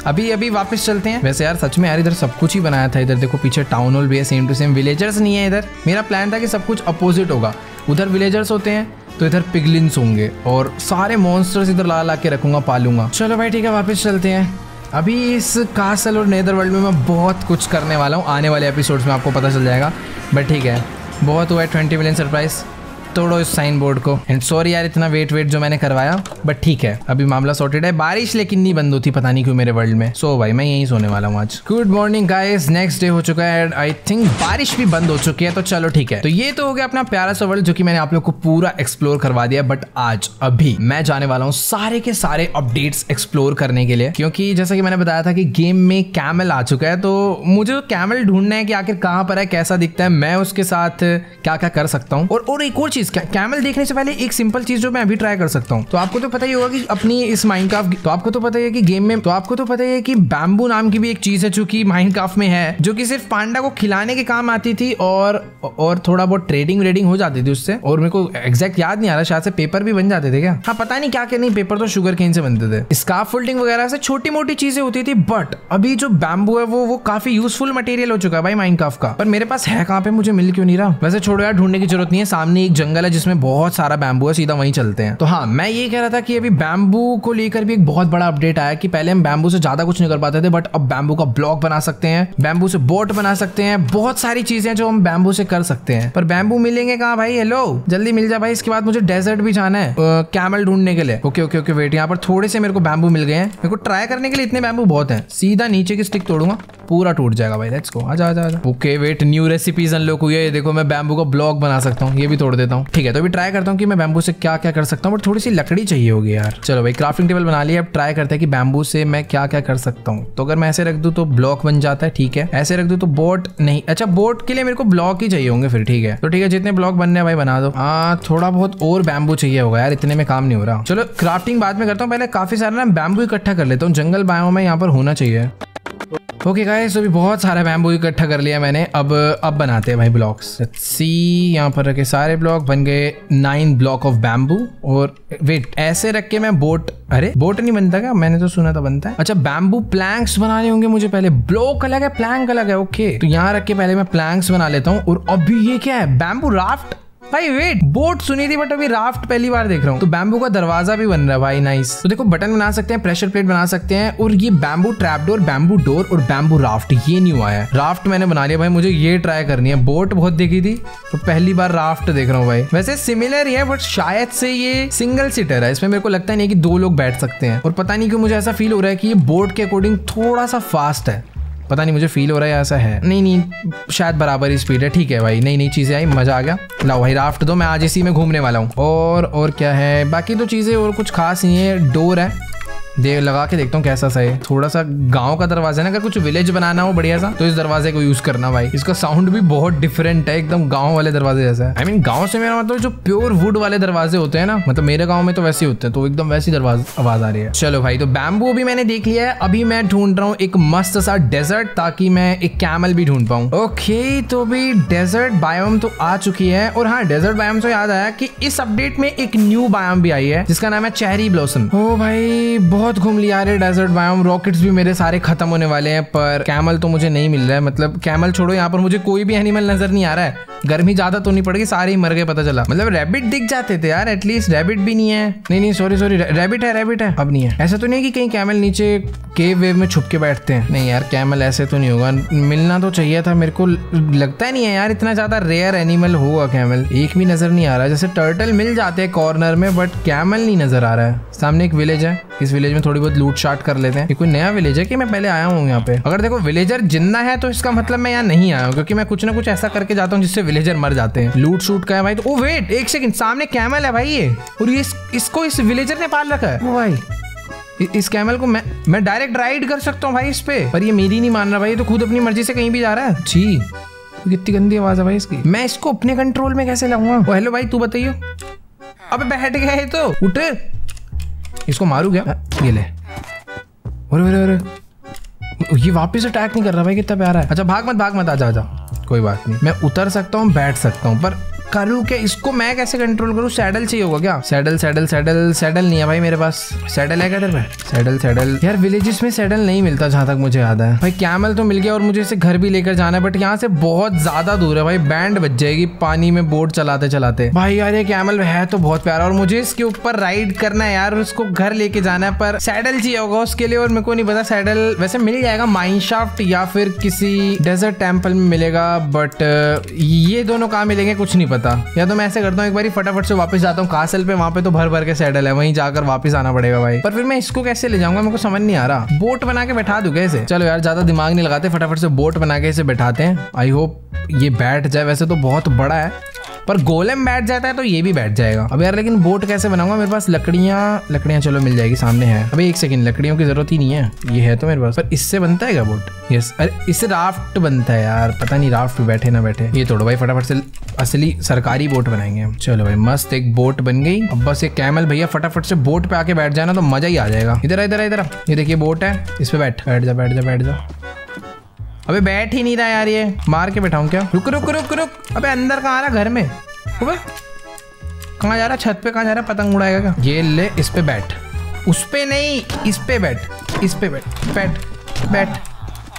अभी अभी वापस चलते हैं। वैसे यार, सच में यार, इधर सब कुछ ही बनाया था इधर। देखो, पीछे टाउन हॉल भी है सेम टू सेम विलेजर्स नहीं है इधर। मेरा प्लान था कि सब कुछ अपोजिट होगा। उधर विलेजर्स होते हैं तो इधर पिगलिन्स होंगे, और सारे मॉन्स्टर्स इधर ला ला के रखूँगा, पालूँगा। चलो भाई, ठीक है, वापस चलते हैं। अभी इस कासल और नेदर वर्ल्ड में मैं बहुत कुछ करने वाला हूँ। आने वाले एपिसोड्स में आपको पता चल जाएगा। बट ठीक है, बहुत हुआ है ट्वेंटी मिलियन सरप्राइज़ तोड़ो इस साइन बोर्ड को। एंड सॉरी यार इतना वेट वेट जो मैंने करवाया बट ठीक है अभी मामला सॉर्टेड है। बारिश लेकिन नहीं बंद होती पता नहीं क्यों मेरे वर्ल्ड में। सो so, भाई मैं यही सोने वाला हूँ आज। Good morning guys next day हो चुका है एंड आई थिंक बारिश भी बंद हो चुकी है तो चलो ठीक है। तो ये तो हो गया अपना प्यारा सा वर्ल्ड जो कि मैंने आप लोग को पूरा एक्सप्लोर करवा दिया बट आज अभी मैं जाने वाला हूँ सारे के सारे अपडेट्स एक्सप्लोर करने के लिए। क्योंकि जैसा कि मैंने बताया था कि गेम में कैमल आ चुका है तो मुझे कैमल ढूंढना है कि आखिर कहाँ पर है कैसा दिखता है मैं उसके साथ क्या क्या कर सकता हूँ। और, और एक और चीज़ कैमल देखने से पहले एक सिंपल चीज़ जो मैं अभी ट्राई कर सकता हूँ। तो आपको तो पता ही होगा कि अपनी इस माइंड तो आपको तो पता ही है कि गेम में तो आपको तो पता ही है कि बैम्बू नाम की भी एक चीज़ है जो कि माइंड में है, जो कि सिर्फ़ पांडा को खिलाने के काम आती थी और और थोड़ा बहुत ट्रेडिंग वेडिंग हो जाती थी उससे। और मेरे को एग्जैक्ट याद नहीं आ रहा, शायद से पेपर भी बन जाते थे क्या? हाँ पता नहीं क्या क्या, नहीं पेपर तो शुगर केन से बनते थे। स्काफ फोल्डिंग वगैरह से छोटी मोटी चीज़ें होती थी बट अभी जो बैम्बू है वो वो काफ़ी यूजफुल मटेरियल हो चुका है भाई माइंड का। पर मेरे पास है कहाँ पे? मुझे मिल क्यों नहीं रहा? वैसे छोड़ो यार, ढूँढने की ज़रूरत नहीं है। सामने एक जंगल है जिसमें बहुत सारा बैम्बू है, सीधा वहीं चलते हैं। तो हाँ मैं ये कह रहा था कि अभी बैम्बू को लेकर भी एक बहुत बड़ा अपडेट आया कि पहले हम बैम्बू से ज़्यादा कुछ नहीं कर पाते थे बट अब बैम्बू का ब्लॉक बना सकते हैं बैम्बू से बोट बना सकते हैं, बहुत सारी चीज़ें जो हम बैम्बू से कर सकते हैं। पर बैम्बू मिलेंगे कहा भाई? हेलो जल्दी मिल जाए भाई, इसके बाद मुझे डेजर्ट भी जाना है कैमल ढूँढने के लिए। ओके ओके ओके वेट यहाँ पर थोड़े से मेरे को बैम्बू मिल गए हैं। मेरे को ट्राई करने के लिए इतने बैम्बू बहुत है। सीधा नीचे की स्टिक तोड़ूँगा, पूरा टूट जाएगा भाई लेट्स गो आजा आजा okay wait new recipes unlock हुई है। ये देखो, मैं बैम्बू का ब्लॉक बना सकता हूँ, ये भी तोड़ देता हूँ। ठीक है तो अभी ट्राई करता हूँ कि मैं बैम्बू से क्या क्या कर सकता हूँ बट थोड़ी सी लकड़ी चाहिए होगी यार। चलो भाई क्राफ्टिंग टेबल बना लिया, अब ट्राई करते हैं कि बैम्बू से मैं क्या क्या कर सकता हूँ। तो अगर मैं ऐसे रख दू तो ब्लॉक बन जाता है, ठीक है। ऐसे रख दू तो बोट नहीं अच्छा बोट के लिए मेरे को ब्लॉक ही चाहिए होंगे फिर, ठीक है। तो ठीक है, जितने ब्लॉक बनने भाई, बना दो। हाँ थोड़ा बहुत और बैम्बू चाहिए होगा यार, इतने में काम नहीं हो रहा। चलो क्राफ्टिंग बाद में करता हूँ, पहले काफ़ी सारा ना बैम्बू इकट्ठा कर लेता हूँ, जंगल बायो में यहाँ पर होना चाहिए। ओके गाइस तो भी बहुत सारा बैम्बू इकट्ठा कर लिया मैंने। अब अब बनाते हैं भाई ब्लॉक्स सी यहाँ पर रखे सारे ब्लॉक बन गए नाइन ब्लॉक ऑफ़ बैम्बू और वेट ऐसे रख के मैं बोट अरे बोट नहीं बनता क्या? मैंने तो सुना था बनता है। अच्छा बैम्बू प्लैंक्स बनाने होंगे मुझे पहले। ब्लॉक अलग है प्लैंक अलग है ओके तो यहाँ रख के पहले मैं प्लैंक्स बना लेता हूँ। और अभी ये क्या है? बैम्बू राफ्ट भाई वेट बोट सुनी थी बट अभी राफ्ट पहली बार देख रहा हूँ। तो बैम्बू का दरवाज़ा भी बन रहा है भाई नाइस तो देखो बटन बना सकते हैं प्रेशर प्लेट बना सकते हैं, और ये bamboo trap door bamboo door और बैम्बू राफ्ट ये न्यू आया है। राफ्ट मैंने बना लिया, भाई, मुझे ये ट्राई करनी है। बोट बहुत देखी थी तो पहली बार राफ्ट देख रहा हूँ भाई। वैसे सिमिलर ही है बट शायद से ये सिंगल सीटर है। इसमें मेरे को लगता नहीं कि दो लोग बैठ सकते हैं। और पता नहीं क्यों मुझे ऐसा फील हो रहा है कि ये बोट के अकॉर्डिंग थोड़ा सा फास्ट है। पता नहीं मुझे फील हो रहा है ऐसा है। नहीं नहीं, शायद बराबर ही स्पीड है। ठीक है भाई नई नई चीज़ें आई, मज़ा आ गया। लाओ भाई राफ्ट दो, मैं आज इसी में घूमने वाला हूँ। और और क्या है? बाकी तो चीज़ें और कुछ खास नहीं है डोर है। दे लगा के देखता हूँ कैसा सा है। थोड़ा सा गाँव का दरवाज़ा है ना, अगर कुछ विलेज बनाना हो बढ़िया सा तो इस दरवाजे को यूज़ करना भाई। इसका साउंड भी बहुत डिफरेंट है, एकदम गाँव वाले दरवाजे जैसा है। आई मीन गाँव से मेरा मतलब जो प्योर वुड वाले दरवाजे होते हैं ना मतलब मेरे गाँव में तो वैसे होते हैं तो एकदम वैसी आवाज़ आ रही है। चलो भाई तो बैम्बू भी मैंने देख लिया है। अभी मैं ढूंढ रहा हूँ एक मस्त सा डेजर्ट ताकि मैं एक कैमल भी ढूंढ पाऊँ। ओके तो भी डेजर्ट बायोम तो आ चुकी है। और हाँ डेजर्ट बायोम से याद आया कि इस अपडेट में एक न्यू बायोम भी आई है, जिसका नाम है चेरी ब्लॉसम ओ भाई, बहुत घूम लिया रे डेजर्ट बायोम रॉकेट्स भी मेरे सारे खत्म होने वाले हैं, पर कैमल तो मुझे नहीं मिल रहा है। मतलब कैमल छोड़ो, यहाँ पर मुझे कोई भी एनिमल नज़र नहीं आ रहा है। गर्मी ज़्यादा तो नहीं पड़ेगी, सारे ही मर गए, पता चला। मतलब रैबिट दिख जाते थे यार एटलीस्ट रैबिट भी नहीं है। नहीं नहीं सॉरी सॉरी रैबिट है रैबिट है, अब नहीं है। ऐसा तो नहीं है कि कहीं कैमल नीचे केव वेव में छुप के बैठते हैं। नहीं यार कैमल ऐसे तो नहीं होगा। मिलना तो चाहिए था, मेरे को लगता नहीं है यार, इतना ज़्यादा रेयर एनिमल होगा कैमल एक भी नज़र नहीं आ रहा, जैसे टर्टल मिल जाते हैं कॉर्नर में बट कैमल नहीं नज़र आ रहा है। सामने एक विलेज है, इस विलेज में थोड़ी बहुत लूट शाट कर लेते हैं। कोई नया विलेज है कि मैं पहले आया हूँ यहाँ पे? अगर देखो विलेजर ज़िंदा है तो इसका मतलब मैं यहाँ नहीं आया हूँ क्योंकि मैं कुछ ना कुछ ऐसा करके जाता हूँ जिससे विलेजर मर जाते हैं। लूट शूट का है भाई तो वेट एक सेकंड सामने कैमल है भाई ये। और ये इस, इसको इस विलेजर ने पाल रखा है। भाई इस कैमल को मैं मैं डायरेक्ट राइड कर सकता हूँ भाई इस पे। पर ये मेरी नहीं मान रहा भाई ये तो खुद अपनी मर्ज़ी से कहीं भी जा रहा है। छी कितनी गंदी आवाज़ है भाई इसकी। मैं इसको अपने कंट्रोल में कैसे लाऊँगा? हेलो भाई तू बताइयो। अबे बैठ गया है तो। उठ। इसको मारू क्या? ये ले। अरे अरे ये वापस अटैक नहीं कर रहा भाई, कितना प्यारा है। अच्छा भाग मत भाग मत आजा आजा कोई बात नहीं। मैं उतर सकता हूँ, बैठ सकता हूँ, पर करूँ क्या? इसको मैं कैसे कंट्रोल करूँ? सैडल चाहिए होगा क्या? सैडल सैडल सैडल सैडल नहीं है भाई मेरे पास। सैडल है क्या तेरे सैडल सैडल यार विलेजेस में सैडल नहीं मिलता जहाँ तक मुझे याद है। भाई कैमल तो मिल गया और मुझे इसे घर भी लेकर जाना है बट यहाँ से बहुत ज़्यादा दूर है भाई। बैंड बच जाएगी पानी में बोट चलाते चलाते। भाई, यार, ये कैमल है तो बहुत प्यारा और मुझे इसके ऊपर राइड करना है यार, उसको घर लेके जाना है, पर सैडल चाहिए होगा उसके लिए और मेरे को नहीं पता सैडल वैसे मिल जाएगा माइनशाफ्ट या फिर किसी डेजर्ट टेंपल में मिलेगा बट ये दोनों कहाँ मिलेंगे? कुछ नहीं पता। या तो मैं ऐसे करता हूँ, एक बार फटाफट से वापस जाता हूँ कासल पे, वहाँ पे तो भर भर के सैडल है, वहीं जाकर वापस आना पड़ेगा भाई। पर फिर मैं इसको कैसे ले जाऊँगा, मेरे को समझ नहीं आ रहा। बोट बना के बैठा दू कैसे चलो यार, ज़्यादा दिमाग नहीं लगाते, फटाफट से बोट बना के इसे बैठाते हैं। आई होप ये बैठ जाए, वैसे तो बहुत बड़ा है। पर गोलम बैठ जाता है तो ये भी बैठ जाएगा। अब यार, लेकिन बोट कैसे बनाऊँगा? मेरे पास लकड़ियाँ लकड़ियाँ चलो मिल जाएगी सामने है। अबे एक सेकंड लकड़ियों की ज़रूरत ही नहीं है। ये है तो मेरे पास। पर इससे बनता है क्या बोट? यस अरे, इससे राफ्ट बनता है यार। पता नहीं राफ्ट बैठे ना बैठे। ये तोड़ो भाई, फटाफट से असली सरकारी बोट बनाएँगे चलो भाई, मस्त एक बोट बन गई। अब बस एक कैमल भैया फटाफट से बोट पे आके बैठ जाना तो मज़ा ही आ जाएगा। इधर इधर इधर ये देखिए बोट है। इस पे बैठ। बैठ जा बैठ जा बैठ जा। अबे बैठ ही नहीं रहा यार ये। मार के बैठाऊं क्या? रुक रुक रुक रुक। अबे अंदर कहाँ आ रहा घर में? अबे कहाँ जा रहा? छत पे कहाँ जा रहा? पतंग उड़ाएगा क्या? ये ले, इस पे बैठ। उस पे नहीं, इस पे बैठ। इस पे बैठ। बैठ बैठ।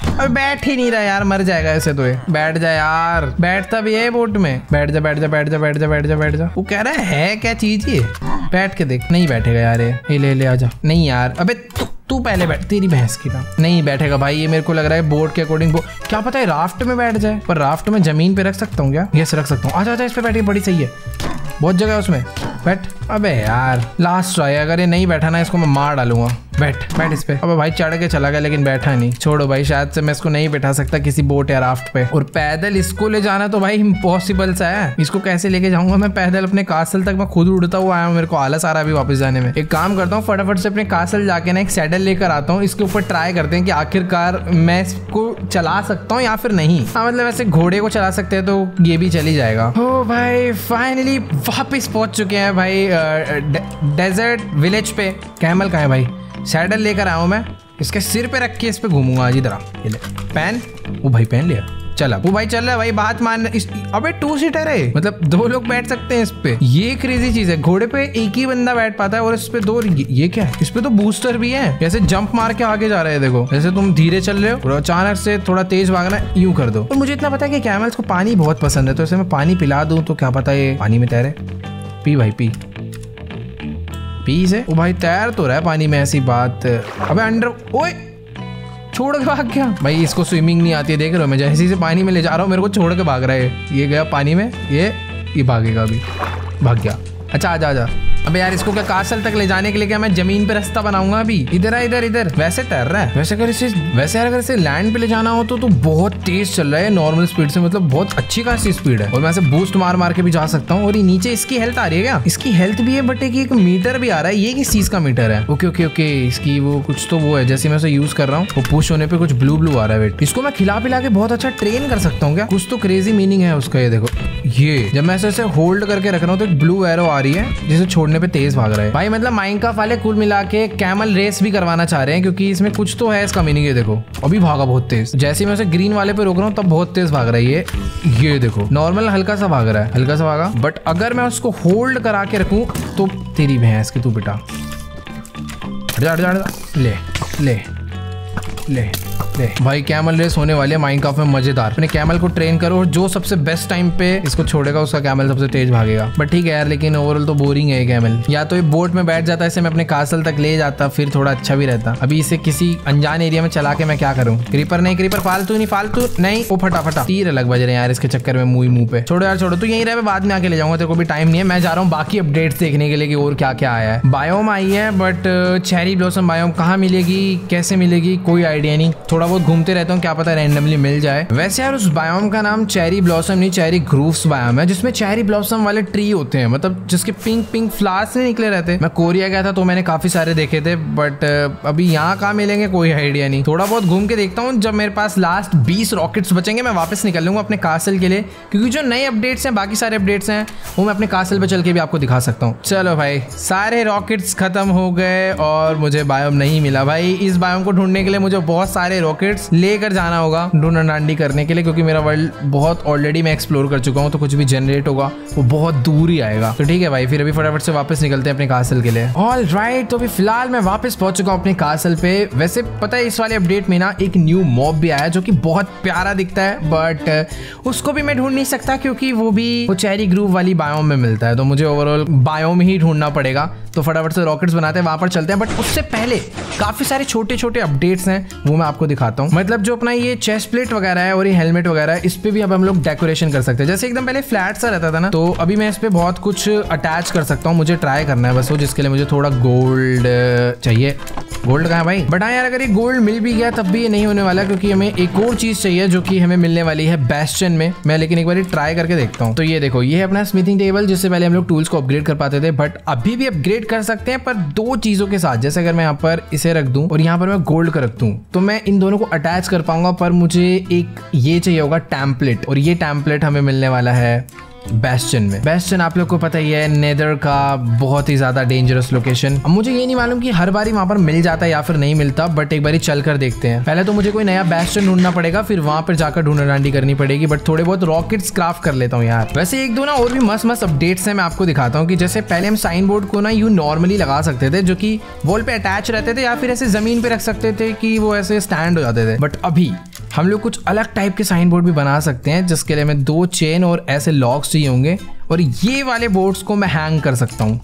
अबे बैठ ही नहीं रहा यार, मर जाएगा ऐसे तो ये। बैठ जा यार। बैठता भी है बोट में। बैठ जा बैठ जा बैठ जा बैठ जा बैठ जा बैठ जा। वो कह रहा है क्या चीज़ ये? बैठ के देख। नहीं बैठेगा यार ये। ले ले आजा नहीं यार। अबे तू तू पहले बैठ, तेरी भैंस की ना। नहीं बैठेगा भाई, ये मेरे को लग रहा है बोर्ड के अकॉर्डिंग क्या पता है राफ्ट में बैठ जाए, पर राफ्ट में ज़मीन पे रख सकता हूँ क्या? यस रख सकता हूँ। आजा आजा, इस पर बैठे बड़ी सही है। बहुत जगह है उसमें। बैठ। अबे यार लास्ट ट्राई अगर ये नहीं बैठा ना, इसको मैं मार डालूँगा। बैठ बैठ इस पे। अबे भाई चढ़ के चला गया, लेकिन बैठा नहीं। छोड़ो भाई, शायद से मैं इसको नहीं बैठा सकता किसी बोट या राफ्ट पे। और पैदल इसको ले जाना तो भाई इम्पॉसिबल सा है। इसको कैसे लेके जाऊँगा मैं पैदल? अपने कासल तक मैं खुद उड़ता हुआ आया हूँ, मेरे को आलस आ रहा है अभी वापस जाने में। एक काम करता हूँ, फटाफट से अपने कासल जाके ना एक सैडल लेकर आता हूँ। इसके ऊपर ट्राई करते हैं कि आखिरकार मैं इसको चला सकता हूँ या फिर नहीं। हाँ मतलब वैसे घोड़े को चला सकते हैं तो ये भी चली जाएगा। हो भाई फाइनली वापस पहुँच चुके हैं भाई डेजर्ट विलेज पे। कैमल का है भाई? सैडल लेकर आया हूँ मैं। इसके सिर पे रख के इस पे घूमूँगा जी इधर पैन पेन वो भाई पेन लिया चला वो भाई चल रहा है भाई बात मान इस अबे टू सीटर है। मतलब दो लोग बैठ सकते हैं इस पे। ये क्रेजी चीज़ है। घोड़े पे एक ही बंदा बैठ पाता है और इस पे दो ये, क्या है? इस पे तो बूस्टर भी है। जैसे जंप मार के आगे जा रहे हैं देखो। जैसे तुम धीरे चल रहे हो और अचानक से थोड़ा तेज भागना यूँ कर दो। और मुझे इतना पता है कि कैमल्स को पानी बहुत पसंद है तो इसे मैं पानी पिला दूँ तो क्या पता ये पानी में तैरे। पी भाई पी। पी से ओ भाई तैर तो रहा है पानी में ऐसी बात। अबे अंडर ओए! छोड़ के भाग गया। भाई, इसको स्विमिंग नहीं आती है, देख रहे हो, मैं जैसे ही पानी में ले जा रहा हूँ, मेरे को छोड़ के भाग रहा है। ये गया पानी में, ये ये भागेगा अभी। भाग गया। अच्छा आजा आजा अबे यार इसको क्या कासल तक ले जाने के लिए क्या मैं ज़मीन पे रास्ता बनाऊँगा अभी? इधर आ इधर इधर। वैसे तैर रहा है। वैसे अगर इसे वैसे यार अगर इसे लैंड पे ले जाना हो तो, तो बहुत तेज चल रहा है। नॉर्मल स्पीड से मतलब बहुत अच्छी खासी स्पीड है। और मैं बूस्ट मार मार के भी जा सकता हूँ। और ये नीचे इसकी हेल्थ आ रही है क्या? इसकी हेल्थ भी है बट एक मीटर भी आ रहा है। ये किस चीज़ का मीटर है? ओके ओके ओके इसकी वो कुछ तो वो है जैसे मैं उसे यूज़ कर रहा हूँ। वो पुश होने पे कुछ ब्लू ब्लू आ रहा है वेट इसको मैं खिला पिला के बहुत अच्छा ट्रेन कर सकता हूँ क्या? कुछ तो क्रेजी मीनिंग है उसका ये देखो। ये, जब मैं ऐसे होल्ड करके रख रहा हूँ तो एक ब्लू एरो आ रही है, जिसे छोड़ने पे तेज भाग रहा है। भाई मतलब माइनका वाले कुल मिला के कैमल रेस भी करवाना चाह रहे हैं, क्योंकि इसमें कुछ तो है, इसका मीनिंग ये देखो। अभी भागा बहुत तेज। जैसे मैं उसे ग्रीन वाले पे रोक रहा हूँ, तब बहुत तेज भाग रहा है ये। ये देखो नॉर्मल हल्का सा भाग रहा है, हल्का सा भागा। बट अगर मैं उसको होल्ड करा के रखूँ तो तेरी भैंस की तू बेटा। ले ले ले। भाई कैमल रेस होने वाली है माइनक्राफ्ट में, मज़ेदार। अपने कैमल को ट्रेन करो और जो सबसे बेस्ट टाइम पे इसको छोड़ेगा, उसका कैमल सबसे तेज भागेगा। बट ठीक है यार, लेकिन ओवरऑल तो बोरिंग है कैमल या तो ये बोट में बैठ जाता है, इसे मैं अपने कासल तक ले जाता, फिर थोड़ा अच्छा भी रहता। अभी इसे किसी अनजान एरिया में चला के मैं क्या करूँ? क्रीपर नहीं क्रीपर फालतू नहीं फालतू नहीं। वो फटा फटा तीर अलग बज रहे हैं यार इसके चक्कर में, मुँह मुँह पे। छोड़ो यार, छोड़ो तो यही रहे बाद में आके ले जाऊँगा, तेरे को भी टाइम नहीं है। मैं जा रहा हूँ बाकी अपडेट्स देखने के लिए और क्या क्या आया है। बायोम आई है बट चेरी ब्लॉसम बायोम कहाँ मिलेगी, कैसे मिलेगी, कोई आइडिया नहीं। थोड़ा बहुत घूमते रहता हूँ, क्या पता रैंडमली मिल जाए। वैसे यार, उस बायोम का नाम चेरी ब्लॉसम नहीं चेरी ग्रूव्स बायोम है, जिसमें चेरी ब्लॉसम वाले ट्री होते हैं मतलब जिसके पिंक पिंक फ्लावर्स नहीं निकले रहते मैं कोरिया गया था तो मैंने काफ़ी सारे देखे थे बट अभी यहाँ कहाँ मिलेंगे, कोई आइडिया नहीं। थोड़ा बहुत घूम के देखता हूँ, जब मेरे पास लास्ट बीस रॉकेट्स बचेंगे, मैं वापस निकल लूँगा अपने कासल के लिए, क्योंकि जो नए अपडेट्स हैं, बाकी सारे अपडेट्स हैं, वो मैं अपने कासल पे चल के भी आपको दिखा सकता हूँ। चलो भाई, सारे रॉकेट्स खत्म हो गए और मुझे बायोम नहीं मिला। भाई, इस बायोम को ढूँढने के लिए मुझे बहुत सारे रॉकेट्स लेकर जाना होगा ढूंढा डांडी करने के लिए, क्योंकि मेरा वर्ल्ड बहुत ऑलरेडी मैं एक्सप्लोर कर चुका हूँ तो कुछ भी जनरेट होगा, वो बहुत दूर ही आएगा। तो ठीक है भाई, फिर अभी फटाफट से वापस निकलते हैं अपने कासल के लिए। ऑल राइट तो अभी फ़िलहाल मैं वापस पहुँच चुका हूँ अपने कासल पे। वैसे पता है, इस वाले अपडेट में ना एक न्यू मॉब भी आया, जो कि बहुत प्यारा दिखता है बट उसको भी मैं ढूंढ नहीं सकता, क्योंकि वो भी वो चेरी ग्रूव वाली बायोम में मिलता है तो मुझे ओवरऑल बायोम ही ढूंढना पड़ेगा। तो फटाफट से रॉकेट्स बनाते हैं, वहाँ पर चलते हैं बट उससे पहले काफ़ी सारे छोटे छोटे अपडेट्स हैं, वो मैं आपको दिखाता हूँ। मतलब जो अपना ये चेस्ट प्लेट वगैरह है और ये हेलमेट वगैरह है, इस पे भी अब हम लोग डेकोरेशन कर सकते हैं। जैसे एकदम पहले फ्लैट सा रहता था ना तो अभी मैं इस पे बहुत कुछ अटैच कर सकता हूँ, मुझे ट्राई करना है बस वो, जिसके लिए मुझे थोड़ा गोल्ड चाहिए। गोल्ड कहाँ भाई? बट हाँ यार, अगर ये गोल्ड मिल भी गया, तब भी ये नहीं होने वाला, क्योंकि हमें एक और चीज़ चाहिए, जो कि हमें मिलने वाली है बेस्टन में। मैं लेकिन एक बार ट्राई करके देखता हूँ। तो ये देखो, ये है अपना स्मिथिंग टेबल जिससे पहले हम लोग टूल्स को अपग्रेड कर पाते थे। बट अभी भी अपग्रेड कर सकते हैं, पर दो चीज़ों के साथ। जैसे अगर मैं यहाँ पर इसे रख दूँ, और यहाँ पर मैं गोल्ड का रख दूँ तो मैं इन दोनों को अटैच कर पाऊँगा, पर मुझे एक ये चाहिए होगा टैंपलेट और ये टैंपलेट हमें मिलने वाला है। बेस्टन में। बेस्टन आप लोग को पता ही है नेदर का बहुत ही ज़्यादा डेंजरस लोकेशन अब मुझे ये नहीं मालूम कि हर बारी वहाँ पर मिल जाता है या फिर नहीं मिलता बट एक बारी चल कर देखते हैं। पहले तो मुझे कोई नया बेस्टन ढूंढना पड़ेगा, फिर वहाँ पर जाकर ढूंढा डांडी करनी पड़ेगी बट थोड़े बहुत रॉकेट्स क्राफ्ट कर लेता हूँ यार। वैसे एक दो ना और भी मस्त मस्त अपडेट्स है, मैं आपको दिखाता हूँ कि जैसे पहले हम साइन बोर्ड को ना यू नॉर्मली लगा सकते थे, जो कि वॉल पे अटैच रहते थे या फिर ऐसे ज़मीन पे रख सकते थे कि वो ऐसे स्टैंड हो जाते थे। बट अभी हम लोग कुछ अलग टाइप के साइन बोर्ड भी बना सकते हैं, जिसके लिए हमें दो चेन और ऐसे लॉक्स चाहिए होंगे। और ये वाले बोर्ड्स को मैं हैंग कर सकता हूँ।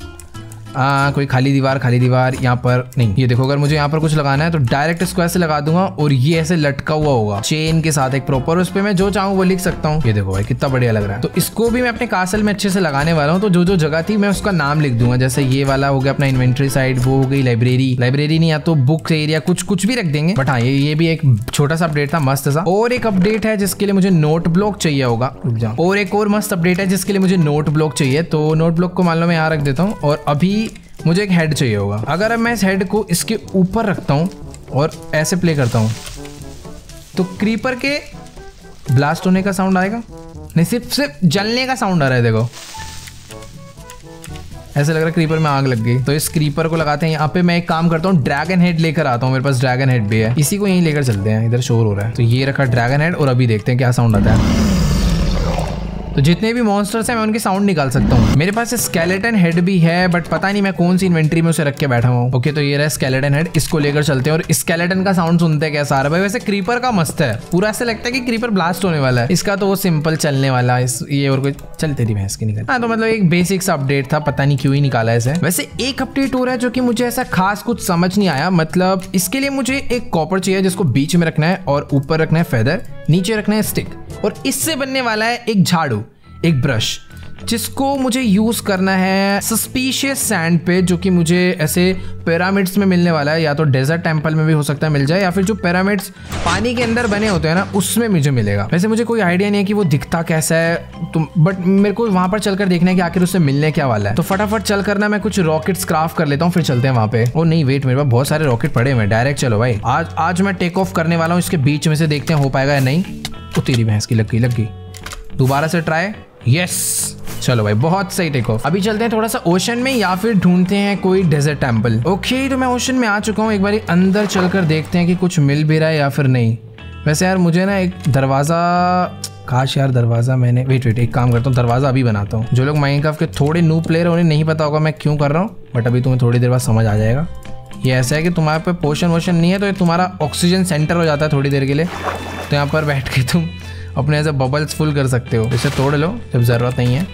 आ, कोई खाली दीवार खाली दीवार यहाँ पर नहीं। ये देखो अगर मुझे यहाँ पर कुछ लगाना है तो डायरेक्ट इसको ऐसे लगा दूँगा और ये ऐसे लटका हुआ होगा। चेन के साथ एक प्रॉपर उस पर मैं जो चाहूँ वो लिख सकता हूँ। ये देखो भाई कितना बढ़िया लग रहा है। तो इसको भी मैं अपने कासल में अच्छे से लगाने वाला हूँ। तो जो जो जगह थी मैं उसका नाम लिख दूँगा। जैसे ये वाला हो गया अपना इन्वेंट्री साइड वो हो गई लाइब्रेरी लाइब्रेरी नहीं या तो बुक एरिया कुछ कुछ भी रख देंगे। बट हाँ ये ये भी एक छोटा सा अपडेट था मस्त सा। और एक अपडेट है जिसके लिए मुझे नोट ब्लॉक चाहिए होगा। और एक और मस्त अपडेट है जिसके लिए मुझे नोट ब्लॉक चाहिए। तो नोट ब्लॉक को मान लो मैं यहाँ रख देता हूँ। और अभी मुझे एक हेड चाहिए होगा। अगर मैं इस हेड को इसके ऊपर रखता हूँ और ऐसे प्ले करता हूँ तो क्रीपर के ब्लास्ट होने का साउंड आएगा। नहीं, सिर्फ़ सिर्फ़ जलने का साउंड आ रहा है, देखो। ऐसा लग रहा है क्रीपर में आग लग गई। तो इस क्रीपर को लगाते हैं। यहाँ पे मैं एक काम करता हूँ ड्रैगन हेड लेकर आता हूँ। मेरे पास ड्रैगन हेड भी है। इसी को यहीं लेकर चलते हैं। इधर शोर हो रहा है। तो ये रखा ड्रैगन हेड और अभी देखते हैं क्या साउंड आता है। तो जितने भी मॉन्स्टर्स हैं, मैं उनके साउंड निकाल सकता हूँ। मेरे पास स्केलेटन हेड भी है बट पता नहीं मैं कौन सी इन्वेंट्री में उसे रख के बैठा हूँ। ओके तो ये रहा स्केलेटन हेड इसको लेकर चलते हैं। और स्केलेटन का साउंड सुनते हैं क्या सारा भाई, वैसे क्रीपर का मस्त है। पूरा ऐसा लगता है कि क्रीपर ब्लास्ट होने वाला है। इसका तो वो सिंपल चलने वाला है। ये और कोई चलते तेरी भैंस की निकल। हाँ तो मतलब एक बेसिक सा अपडेट था, पता नहीं क्यों ही निकाला इसे। वैसे एक अपडेट हो रहा है जो कि मुझे ऐसा खास कुछ समझ नहीं आया। मतलब इसके लिए मुझे एक कॉपर चाहिए जिसको बीच में रखना है और ऊपर रखना है फेदर नीचे रखना है स्टिक और इससे बनने वाला है एक झाड़ू एक ब्रश जिसको मुझे यूज़ करना है सस्पीशियस सैंड पे, जो कि मुझे ऐसे पिरामिड्स में मिलने वाला है, या तो डेजर्ट टेंपल में भी हो सकता है मिल जाए, या फिर जो पिरामिड्स पानी के अंदर बने होते हैं ना, उसमें मुझे मिलेगा। वैसे मुझे कोई आइडिया नहीं है कि वो दिखता कैसा है तो बट मेरे को वहाँ पर चलकर देखना है कि आखिर उससे मिलने क्या वाला है। तो फटाफट चल करना मैं कुछ रॉकेट्स क्राफ्ट कर लेता हूँ, फिर चलते हैं वहाँ पे। ओ, नहीं वेट मेरे पास बहुत सारे रॉकेट पड़े हुए डायरेक्ट चलो भाई। आज आज मैं टेक ऑफ़ करने वाला हूँ, इसके बीच में से देखते हैं हो पाएगा या नहीं। तो तेरी भैंस की लग गई लग गई। दोबारा से ट्राई यस चलो भाई, बहुत सही टेक ऑफ़ अभी चलते हैं थोड़ा सा ओशन में या फिर ढूंढते हैं कोई डेजर्ट टेंपल ओके तो मैं ओशन में आ चुका हूँ. एक बार अंदर चलकर देखते हैं कि कुछ मिल भी रहा है या फिर नहीं. वैसे यार, मुझे ना एक दरवाज़ा, काश यार दरवाज़ा मैंने वेट वेट एक काम करता हूँ, दरवाज़ा अभी बनाता हूँ. जो लोग माइनक्राफ्ट के थोड़े न्यू प्लेयर उन्हें नहीं पता होगा मैं क्यों कर रहा हूँ बट अभी तुम्हें थोड़ी देर बाद समझ आ जाएगा. ये ऐसा है कि तुम्हारे पे पोशन वोशन नहीं है तो ये तुम्हारा ऑक्सीजन सेंटर हो जाता है थोड़ी देर के लिए. तो यहाँ पर बैठ के तुम अपने ऐसे बबल्स फुल कर सकते हो. इसे तोड़ लो, जब ज़रूरत नहीं है.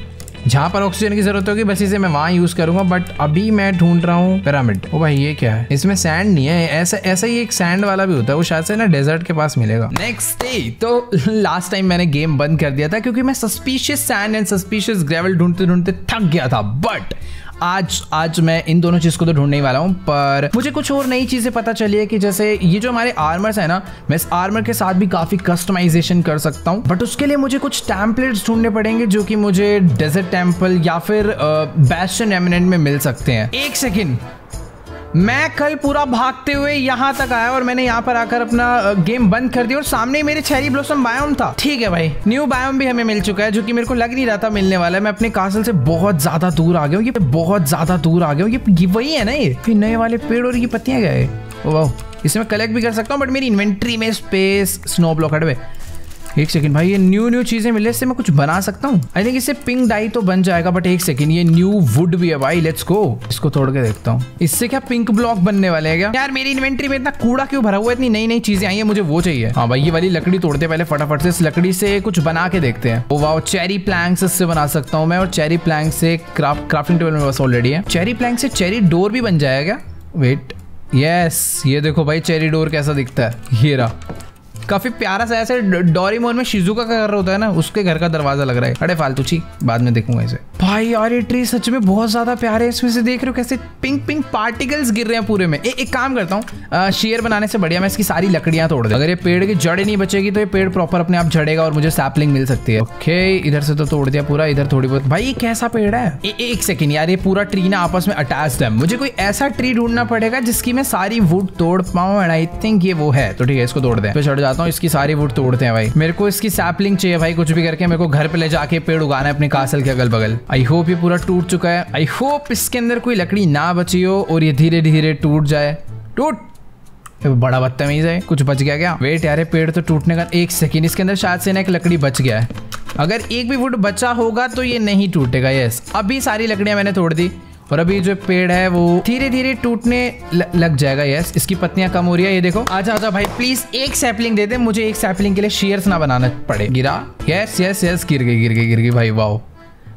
जहाँ पर ऑक्सीजन की ज़रूरत होगी, बस इसे मैं वहाँ यूज़ करूँगा बट अभी मैं ढूंढ रहा हूँ पिरामिड ओ भाई, ये क्या है? इसमें सैंड नहीं है, ऐसा ऐसा ही एक सैंड वाला भी होता है, वो शायद से ना डेजर्ट के पास मिलेगा। नेक्स्ट डे तो लास्ट टाइम मैंने गेम बंद कर दिया था, क्योंकि मैं suspicious sand and suspicious gravel ढूंढते ढूंढते थक गया था बट आज आज मैं इन दोनों चीज़ को तो ढूँढने वाला हूँ, पर मुझे कुछ और नई चीज़ें पता चली है कि जैसे ये जो हमारे आर्मर्स है ना, मैं इस आर्मर के साथ भी काफ़ी कस्टमाइजेशन कर सकता हूँ बट उसके लिए मुझे कुछ टैंपलेट ढूँढने पड़ेंगे जो कि मुझे डेजर्ट टेंपल या फिर बेस्टन एमिनेंट में मिल सकते हैं। एक सेकेंड मैं कल पूरा भागते हुए यहाँ तक आया और मैंने यहाँ पर आकर अपना गेम बंद कर दिया और सामने मेरे चेरी ब्लोसम बायोम था। ठीक है भाई न्यू बायोम भी हमें मिल चुका है, जो कि मेरे को लग नहीं रहा था मिलने वाला है। मैं अपने कासल से बहुत ज़्यादा दूर आ गया हूँ, ये बहुत ज़्यादा दूर आ गया हूँ, ये वही है ना ये नए वाले पेड़ और ये पत्तियाँ गए वाह इसे मैं कलेक्ट भी कर सकता हूँ बट मेरी इन्वेंट्री में स्पेस स्नो ब्लॉक हटवे एक सेकंड भाई, ये न्यू न्यू चीज़ें मिले, इससे मैं कुछ बना सकता हूँ? आई थिंक इससे पिंक डाई तो बन जाएगा बट एक सेकंड ये न्यू वुड भी है भाई लेट्स गो इसको तोड़ के देखता हूँ। इससे क्या पिंक ब्लॉक बनने वाले हैं क्या? यार, मेरी इन्वेंट्री में इतना कूड़ा क्यों भरा हुआ है? इतनी नई नई चीज़ें आई है, मुझे वो चाहिए। हाँ भाई, ये वाली लकड़ी तोड़ते पहले फटाफट से, इस लकड़ी से कुछ बना के देखते हैं। वो वाह चेरी प्लैंक्स इससे बना सकता हूँ मैं, और चेरी प्लैंक से क्राफ्ट क्राफ्टिंग टेबल में बस ऑलरेडी है। चेरी प्लैंक से चेरी डोर भी बन जाएगा वेट यस ये देखो भाई चेरी डोर कैसा दिखता है? ये काफ़ी प्यारा सा ऐसे डोरीमोन में शिजुका का घर होता है ना उसके घर का दरवाज़ा लग रहा है। अरे फालतू छी बाद में देखूँगा इसे। भाई यार ये ट्री सच में बहुत ज़्यादा प्यारे है इसमें से देख रहे हो कैसे पिंक पिंक पार्टिकल्स गिर रहे हैं पूरे में। ए, एक काम करता हूँ शेयर बनाने से बढ़िया मैं इसकी सारी लकड़ियाँ तोड़ दे अगर ये पेड़ की जड़े नहीं बचेगी तो ये पेड़ प्रॉपर अपने आप झड़ेगा और मुझे सैपलिंग मिल सकती है। ओके इधर से तो तोड़ दिया पूरा इधर थोड़ी बहुत। भाई ये कैसा पेड़ है? ए, एक सेकंड यार ये पूरा ट्री ना आपस में अटैच है। मुझे कोई ऐसा ट्री ढूंढना पड़ेगा जिसकी मैं सारी वुड तोड़ पाऊँ एंड आई थिंक ये वो है। तो ठीक है इसको तोड़ दे। चढ़ जाता हूँ इसकी सारी वुड तोड़ते हैं भाई। मेरे को इसकी सैपलिंग चाहिए भाई, कुछ भी करके। मेरे को घर पे ले जाके पेड़ उगाना है अपने कासल के अगल बगल आई होप ये पूरा टूट चुका है। आई होप इसके अंदर कोई लकड़ी ना बची हो और ये धीरे धीरे टूट जाए। टूट! बड़ा बदतमीज है। कुछ बच गया क्या? वेट यार पेड़ तो टूटने का एक सेकेंड इसके अंदर शायद से ना एक लकड़ी बच गया है। अगर एक भी वुड बचा होगा तो ये नहीं टूटेगा यस अभी सारी लकड़ियाँ मैंने तोड़ दी। और अभी जो पेड़ है वो धीरे धीरे टूटने लग जाएगा यस इसकी पत्तियाँ कम हो रही है, ये देखो। आजा आजा, भाई प्लीज़ एक सैपलिंग दे दे, मुझे एक सैपलिंग के लिए शेयर्स ना बनाना पड़े। गिरा। यस यस यस गिर गई गिर गई गिर गई, भाई वाओ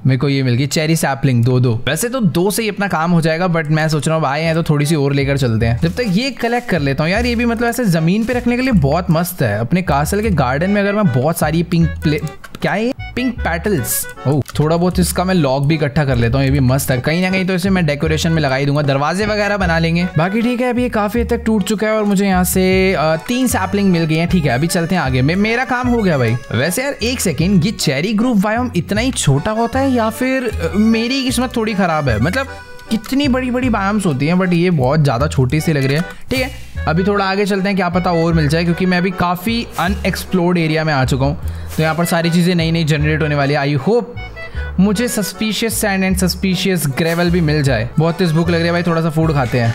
मेरे को ये मिल गई चेरी सैपलिंग दो दो। वैसे तो दो से ही अपना काम हो जाएगा बट मैं सोच रहा हूँ आए हैं तो थोड़ी सी और लेकर चलते हैं। जब तक ये कलेक्ट कर लेता हूँ यार ये भी मतलब ऐसे ज़मीन पे रखने के लिए बहुत मस्त है। अपने कासल के गार्डन में अगर मैं बहुत सारी पिंक क्या है पिंक पैटल्स ओ थोड़ा बहुत इसका मैं लॉग भी इकट्ठा कर लेता हूँ ये भी मस्त है। कहीं ना कहीं तो इसे मैं डेकोरेशन में लगाई दूँगा दरवाजे वगैरह बना लेंगे। बाकी ठीक है अभी ये काफ़ी हद तक टूट चुका है और मुझे यहाँ से तीन सैपलिंग मिल गई है ठीक है अभी चलते हैं आगे। मे, मेरा काम हो गया भाई। वैसे यार एक सेकेंड ये चेरी ग्रुप वायोम इतना ही छोटा होता है या फिर मेरी किस्मत थोड़ी खराब है। मतलब कितनी बड़ी बड़ी बायम्स होती हैं बट ये बहुत ज़्यादा छोटी सी लग रही है। ठीक है अभी थोड़ा आगे चलते हैं क्या पता और मिल जाए क्योंकि मैं अभी काफ़ी अनएक्सप्लोर्ड एरिया में आ चुका हूँ। तो यहाँ पर सारी चीज़ें नई नई जनरेट होने वाली है। आई होप मुझे suspicious sand and suspicious gravel भी मिल जाए। बहुत तेज भूख लग रही है भाई थोड़ा सा फ़ूड खाते हैं।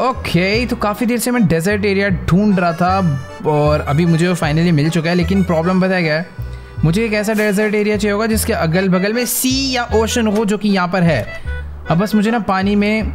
ओके okay, तो काफ़ी देर से मैं डेजर्ट एरिया ढूंढ रहा था और अभी मुझे वो फाइनली मिल चुका है लेकिन प्रॉब्लम बताया गया है? मुझे एक ऐसा डेजर्ट एरिया चाहिए होगा जिसके अगल बगल में सी या ओशन हो जो कि यहाँ पर है। अब बस मुझे ना पानी में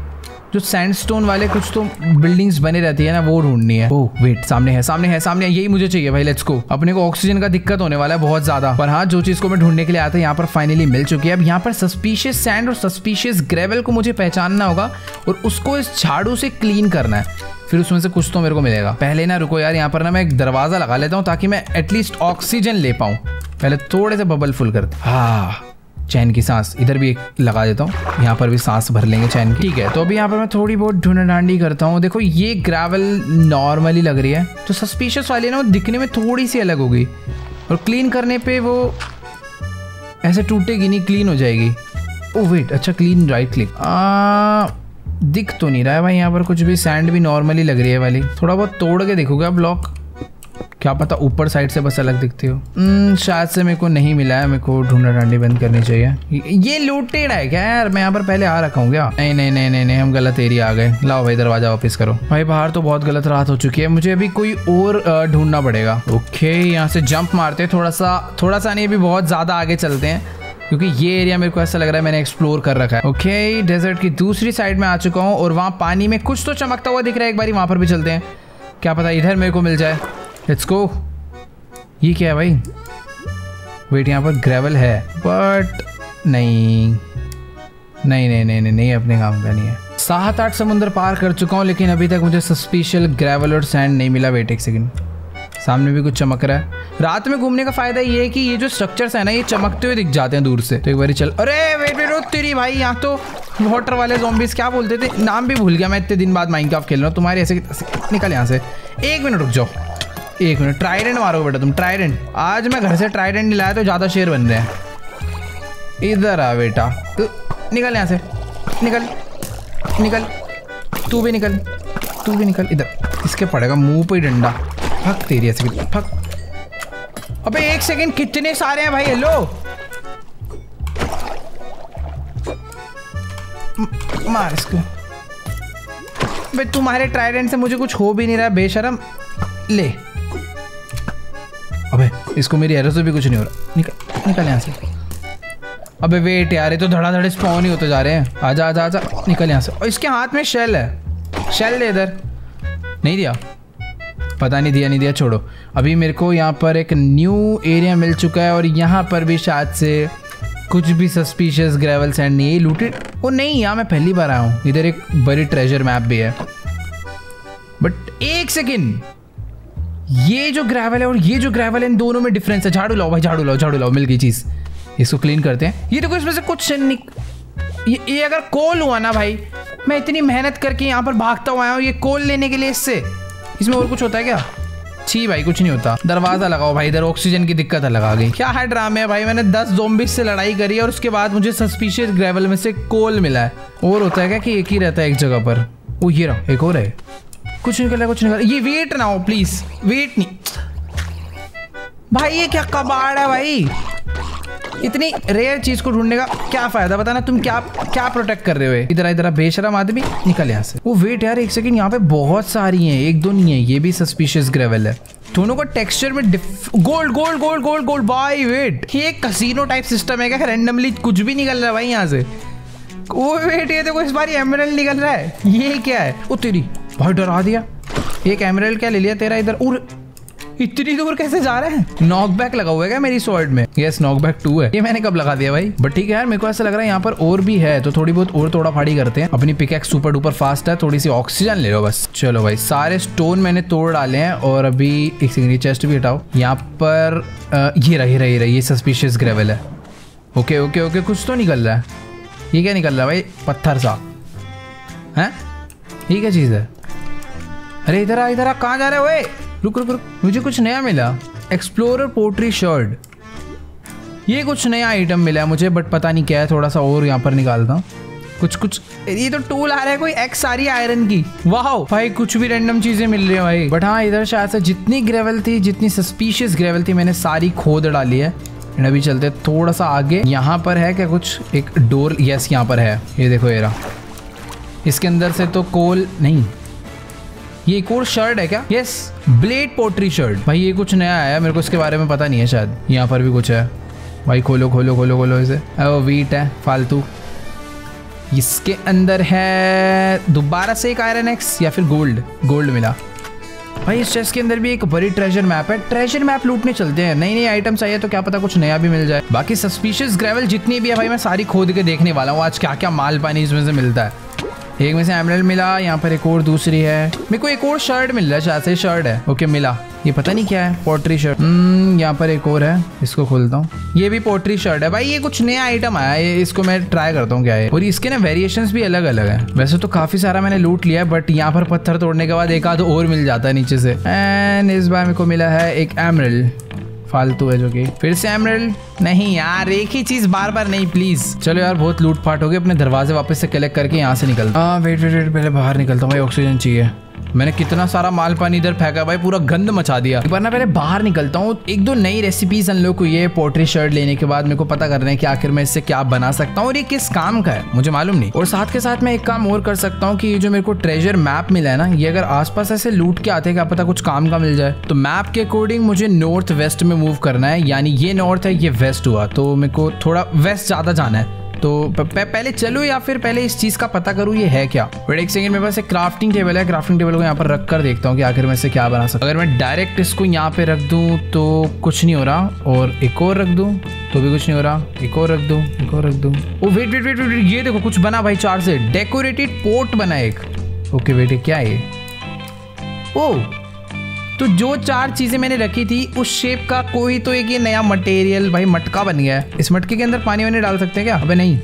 जो सैंडस्टोन वाले कुछ तो बिल्डिंग्स बने रहती है ना, वो ढूंढनी है। ओह वेट सामने है सामने है सामने है, यही मुझे चाहिए भाई लेट्स गो अपने को ऑक्सीजन का दिक्कत होने वाला है बहुत ज़्यादा। पर हाँ जो चीज़ को मैं ढूँढने के लिए आया था, यहाँ पर फाइनली मिल चुकी है। अब यहाँ पर सस्पिशियस सैंड और सस्पिशियस ग्रेवल को मुझे पहचानना होगा और उसको इस झाड़ू से क्लीन करना है। फिर उसमें से कुछ तो मेरे को मिलेगा। पहले ना रुको यार, यहाँ पर ना मैं एक दरवाज़ा लगा लेता हूँ ताकि मैं एटलीस्ट ऑक्सीजन ले पाऊँ। पहले थोड़े से बबल फुल कर हाँ चैन की सांस। इधर भी एक लगा देता हूँ। यहाँ पर भी सांस भर लेंगे चैन की। ठीक है तो अभी यहाँ पर मैं थोड़ी बहुत ढूंढा डांडी करता हूँ। देखो, ये ग्रेवल नॉर्मली लग रही है। तो सस्पिशियस वाली ना, वो दिखने में थोड़ी सी अलग होगी। और क्लीन करने पे वो ऐसे टूटेगी नहीं क्लीन हो जाएगी। ओ वेट अच्छा क्लीन राइट क्लिक दिख तो नहीं रहा है भाई यहाँ पर कुछ भी सैंड भी नॉर्मली लग रही है वाली। थोड़ा बहुत तोड़ के देखोगे ब्लॉक क्या पता ऊपर साइड से बस अलग दिखती हो। हम्म, शायद से मेरे को नहीं मिला है मेरे को ढूंढा डांडी बंद करनी चाहिए। ये लूटेड है क्या यार? मैं यहाँ पर पहले आ रखा हूँ क्या? नहीं नहीं नहीं नहीं नहीं हम गलत एरिया आ गए। लाओ भाई दरवाज़ा वापस करो। भाई बाहर तो बहुत गलत रात हो चुकी है। मुझे अभी कोई और ढूंढना पड़ेगा। ओके यहाँ से जंप मारते थोड़ा सा थोड़ा सा नहीं अभी बहुत ज़्यादा आगे चलते हैं। क्योंकि ये एरिया मेरे को ऐसा लग रहा है मैंने एक्सप्लोर कर रखा है। ओके डेजर्ट की दूसरी साइड में आ चुका हूँ और वहाँ पानी में कुछ तो चमकता हुआ दिख रहा है। एक बार वहाँ पर भी चलते हैं। क्या पता इधर मेरे को मिल जाए। लेट्स गो ये क्या है भाई? वेट यहाँ पर ग्रेवल है। बट नहीं। नहीं नहीं नहीं नहीं नहीं, अपने काम का नहीं है। सात आठ समुंदर पार कर चुका हूँ, लेकिन अभी तक मुझे सस्पिशियल ग्रेवल और सैंड नहीं मिला। वेट एक सेकंड सामने भी कुछ चमक रहा है। रात में घूमने का फ़ायदा ये है कि ये जो स्ट्रक्चर्स है ना, ये चमकते हुए दिख जाते हैं दूर से। तो एक बार चल। अरे वेट वेट तेरी भाई, यहाँ तो वाटर वाले जोम्बिस क्या बोलते थे? नाम भी भूल गया मैं, इतने दिन बाद माइंड खेल रहा हूँ। तुम्हारे ऐसे निकल यहाँ से। एक मिनट रुक जाओ। एक मिनट ट्राइडेंट मारो बेटा तुम ट्राइडेंट आज मैं घर से ट्राइडेंट नहीं लाया तो ज़्यादा शेर बन रहे हैं। इधर आ बेटा। तो निकल यहाँ से। निकल। निकल। तू भी निकल। तू भी निकल। इधर। इसके पड़ेगा मुँह पे डंडा। फक तेरी ऐसे फक। अबे, एक सेकंड, कितने सारे हैं भाई? हेलो। मार इसको। भाई तुम्हारे ट्राइडेंट से मुझे कुछ हो भी नहीं रहा, बेशरम। ले। अबे, इसको मेरी एरो से भी कुछ नहीं हो रहा। निकल निकल यहाँ से। अबे वेट यार, ये तो धड़ाधड़ स्पॉन ही होते जा रहे हैं। आजा आजा आजा। निकल यहाँ से। और इसके हाथ में शेल है। शेल दे इधर। नहीं दिया। पता नहीं दिया नहीं दिया छोड़ो। अभी मेरे को यहाँ पर एक न्यू एरिया मिल चुका है और यहाँ पर भी शायद से कुछ भी सस्पिशियस ग्रेवल सैंड नहीं है। लूटेड वो नहीं यहाँ मैं पहली बार आया हूँ। इधर एक बड़ी ट्रेजर मैप भी है। बट एक सेकेंड ये जो ग्रेवल है और ये जो ग्रेवल है इन दोनों में डिफरेंस है। झाड़ू लाओ भाई झाड़ू लाओ झाड़ू लाओ मिल गई चीज़। इसको क्लीन करते हैं। ये देखो इसमें से कुछ निक... ये, ये अगर कोल हुआ ना भाई मैं इतनी मेहनत करके यहाँ पर भागता हुआ आया हूँ ये कोल लेने के लिए इससे। इसमें और कुछ होता है क्या? छी भाई, कुछ नहीं होता। दरवाज़ा लगाओ भाई, इधर ऑक्सीजन की दिक्कत अलग आ गई क्या है ड्रामे है भाई? मैंने दस जोम्बिस से लड़ाई करी और उसके बाद मुझे सस्पिशियस ग्रेवल में से कोल मिला है। और होता है क्या कि एक ही रहता है एक जगह पर? वो ये रहा, एक और है। कुछ निकल कुछ निकल। ये वेट ना हो प्लीज़ वेट नहीं। भाई, ये क्या कबाड़ है भाई? इतनी रेयर चीज़ को ढूँढने का क्या फ़ायदा? बताना तुम क्या क्या प्रोटेक्ट कर रहे हो इधर इधर बेशरम आदमी, निकल यहाँ से। वो वेट यार एक सेकंड यहाँ पे बहुत सारी हैं, एक दो नहीं है, ये भी सस्पिशियस ग्रेवल है। दोनों को टेक्सचर में gold gold gold gold gold bye wait ये कसीनो टाइप सिस्टम है क्या? रैंडमली कुछ भी निकल रहा है भाई यहाँ से? वो वेट ये देखो, इस बार एमरल निकल रहा है। ये क्या है? वो तेरी भाई, डरा दिया। एक एमरल क्या ले लिया तेरा इधर? इतनी दूर कैसे जा रहे हैं? नॉक नॉकबैक लगा हुआ है मेरी स्वॉर्ड में? यस नॉकबैक टू है। ये मैंने कब लगा दिया भाई? बट ठीक है यार, मेरे को ऐसा लग रहा है यहाँ पर और भी है तो थोड़ी बहुत और थोड़ा फाड़ी करते हैं। अपनी पिकेक्स सुपर डुपर फास्ट है थोड़ी सी ऑक्सीजन ले लो बस। चलो भाई, सारे स्टोन मैंने तोड़ डाले हैं और अभी एक सेकंड चेस्ट भी हटाओ। यहाँ पर ये रही रही रही, ये सस्पिशियस ग्रेवल है। ओके ओके ओके कुछ तो निकल रहा है। ये क्या निकल रहा है भाई? पत्थर सा। है? ये क्या चीज़ है? अरे इधर आ इधर आ, कहाँ जा रहे हो रुक रुक रुक। मुझे कुछ नया मिला। एक्सप्लोरर पोट्री शर्ट ये कुछ नया आइटम मिला है मुझे बट पता नहीं क्या है, थोड़ा सा और यहाँ पर निकालता हूँ। कुछ कुछ, ये तो टूल आ रहा है, कोई एक्स आ रही है आयरन की। वाह भाई, कुछ भी रैंडम चीज़ें मिल रही है भाई। बट हाँ इधर शायद से जितनी ग्रेवल थी, जितनी सस्पिशियस ग्रेवल थी, मैंने सारी खोद डाली है। अभी चलते थोड़ा सा आगे। यहाँ पर है क्या कुछ? एक डोर यस यहाँ पर है। ये देखो, ये रहा। इसके अंदर से तो कोल नहीं। ये एक और शर्ट है क्या? यस ब्लेड पोट्री शर्ट भाई, ये कुछ नया आया मेरे को इसके बारे में पता नहीं है शायद। यहाँ पर भी कुछ है। भाई, खोलो खोलो खोलो खोलो इसे। वो वीट है, फालतू। इसके अंदर है, दोबारा से एक आयरन एक्स या फिर गोल्ड गोल्ड मिला। भाई, इस चेस्ट के अंदर भी एक बड़ी ट्रेजर मैप है। ट्रेजर मैप लूटने चलते हैं। नई नई आइटम्स आई है तो क्या पता कुछ नया भी मिल जाए। बाकी सस्पिशियस ग्रेवल जितनी भी है, भाई, मैं सारी खोद के देखने वाला हूँ। आज क्या क्या माल पानी इसमें से मिलता है। एक में से एमरल मिला यहाँ पर एक और दूसरी है। मेरे को एक और शर्ट मिल रहा है शायद से शर्ट है। ओके मिला। ये पता नहीं क्या है पोट्री शर्ट हम्म, यहाँ पर एक और है इसको खोलता हूँ। ये भी पोट्री शर्ट है। भाई ये कुछ नया आइटम आया है इसको मैं ट्राई करता हूँ क्या है और इसके ना वेरिएशन भी अलग अलग है। वैसे तो काफ़ी सारा मैंने लूट लिया है बट यहाँ पर पत्थर तोड़ने के बाद एक आध और मिल जाता है नीचे से। एंड इस बार मेरे को मिला है एक एमरल फालतू है जो कि। फिर से एमरल्ड नहीं यार, एक ही चीज़ बार बार नहीं प्लीज़ चलो यार, बहुत लूट फाट हो गई, अपने दरवाजे वापस से कलेक्ट करके यहाँ से निकलता वेट वेट वेट पहले बाहर निकलता हूँ, भाई ऑक्सीजन चाहिए। मैंने कितना सारा माल पानी इधर फेंका भाई, पूरा गंद मचा दिया। एक बार ना पहले बाहर निकलता हूँ, एक दो नई रेसिपीज़ हम लोग को ये पोट्री शर्ट लेने के बाद मेरे को पता करना है कि आखिर मैं इससे क्या बना सकता हूँ और ये किस काम का है, मुझे मालूम नहीं। और साथ के साथ मैं एक काम और कर सकता हूँ कि ये जो मेरे को ट्रेजर मैप मिला है ना, ये अगर आसपास ऐसे लूट के आते क्या पता कुछ काम का मिल जाए तो मैप के अकॉर्डिंग मुझे नॉर्थ वेस्ट में मूव करना है, यानी ये नॉर्थ है, ये वेस्ट हुआ तो मेरे को थोड़ा वेस्ट ज़्यादा जाना है। तो पहले चलो या फिर पहले इस चीज़ का पता करूँ, ये है क्या? वेट एक सेकंड मेरे पास एक क्राफ्टिंग टेबल है क्राफ्टिंग टेबल को यहाँ पर रख कर देखता हूँ कि आखिर मैं इसे क्या बना सकता अगर मैं डायरेक्ट इसको यहाँ पे रख दूँ तो कुछ नहीं हो रहा, और एक और रख दूँ तो भी कुछ नहीं हो रहा, एक और रख दूँ, एक और रख दूँ। Oh wait wait wait wait ये देखो, कुछ बना भाई चार से। डेकोरेटेड पोर्ट बना एक। ओके वेट क्या है ओ तो जो चार चीज़ें मैंने रखी थी, उस शेप का कोई तो एक ये नया मटेरियल भाई मटका बन गया है। इस मटके के अंदर पानी वानी डाल सकते हैं क्या? अबे नहीं।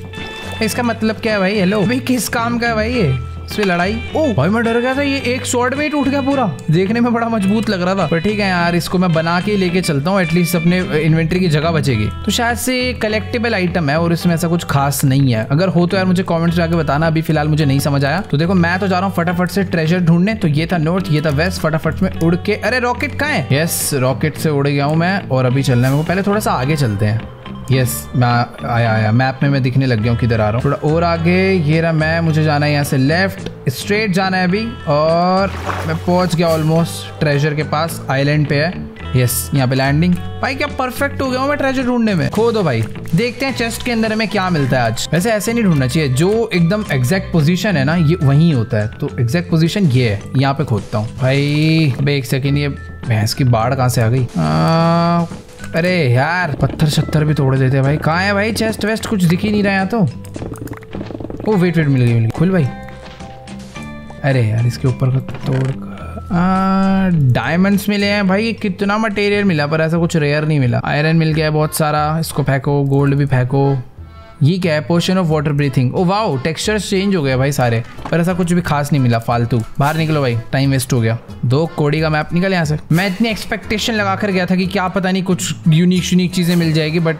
इसका मतलब क्या है भाई? हेलो भाई किस काम का है भाई ये? इसमें लड़ाई। ओ, भाई मैं डर गया था, ये एक शॉर्ट में टूट गया पूरा। देखने में बड़ा मज़बूत लग रहा था। पर ठीक है यार, इसको मैं बना के लेके चलता हूँ एटलीस्ट अपने इन्वेंट्री की जगह बचेगी। तो शायद से कलेक्टेबल आइटम है और इसमें ऐसा कुछ खास नहीं है। अगर हो तो यार मुझे कॉमेंट्स में जाके बताना, अभी फ़िलहाल मुझे नहीं समझ आया। तो देखो, मैं तो जा रहा हूँ फटाफट से ट्रेजर ढूँढने। तो ये था नॉर्थ ये था वेस्ट फटाफट में उड़ के। अरे रॉकेट कहाँ है? यस रॉकेट से उड़ गया हूँ मैं और अभी चलना है। पहले थोड़ा सा आगे चलते हैं। यस मैं आया आया। मैप में मैं दिखने लग गया हूँ, किधर आ रहा हूँ। थोड़ा और आगे, ये रहा मैं, मुझे जाना है यहाँ से लेफ़्ट स्ट्रेट जाना है अभी, और मैं पहुँच गया ऑलमोस्ट ट्रेजर के पास आइलैंड पे है। यस यहाँ पे लैंडिंग भाई, क्या परफेक्ट हो गया हूँ मैं ट्रेजर ढूँढने में। खो दो भाई। देखते हैं चेस्ट के अंदर हमें क्या मिलता है आज। वैसे ऐसे नहीं ढूंढना चाहिए, जो एकदम एग्जैक्ट पोजीशन है ना, ये वही होता है। तो एग्जैक्ट पोजीशन ये है, यहाँ पे खोदता हूँ। भाई अबे एक सेकेंड ये भैंस की बाढ़ कहाँ से आ गई? अरे यार, पत्थर शत्थर भी तोड़ देते भाई। कहाँ है भाई? चेस्ट वेस्ट कुछ दिख ही नहीं रहा यहाँ तो। ओ वेट वेट मिल गई मिल गई। खुल भाई। अरे यार, इसके ऊपर का तोड़ डायमंड्स मिले हैं भाई। कितना मटेरियल मिला पर, ऐसा कुछ रेयर नहीं मिला। आयरन मिल गया है बहुत सारा। इसको फेंको गोल्ड भी फेंको। ये क्या है? Potion of water breathing oh wow texture change हो गया भाई सारे। पर ऐसा कुछ भी खास नहीं मिला, फालतू। बाहर निकलो भाई टाइम वेस्ट हो गया। दो कोड़ी का मैप निकल यहाँ से। मैं इतनी एक्सपेक्टेशन लगा कर गया था कि क्या पता नहीं कुछ यूनिक यूनिक चीज़ें मिल जाएगी बट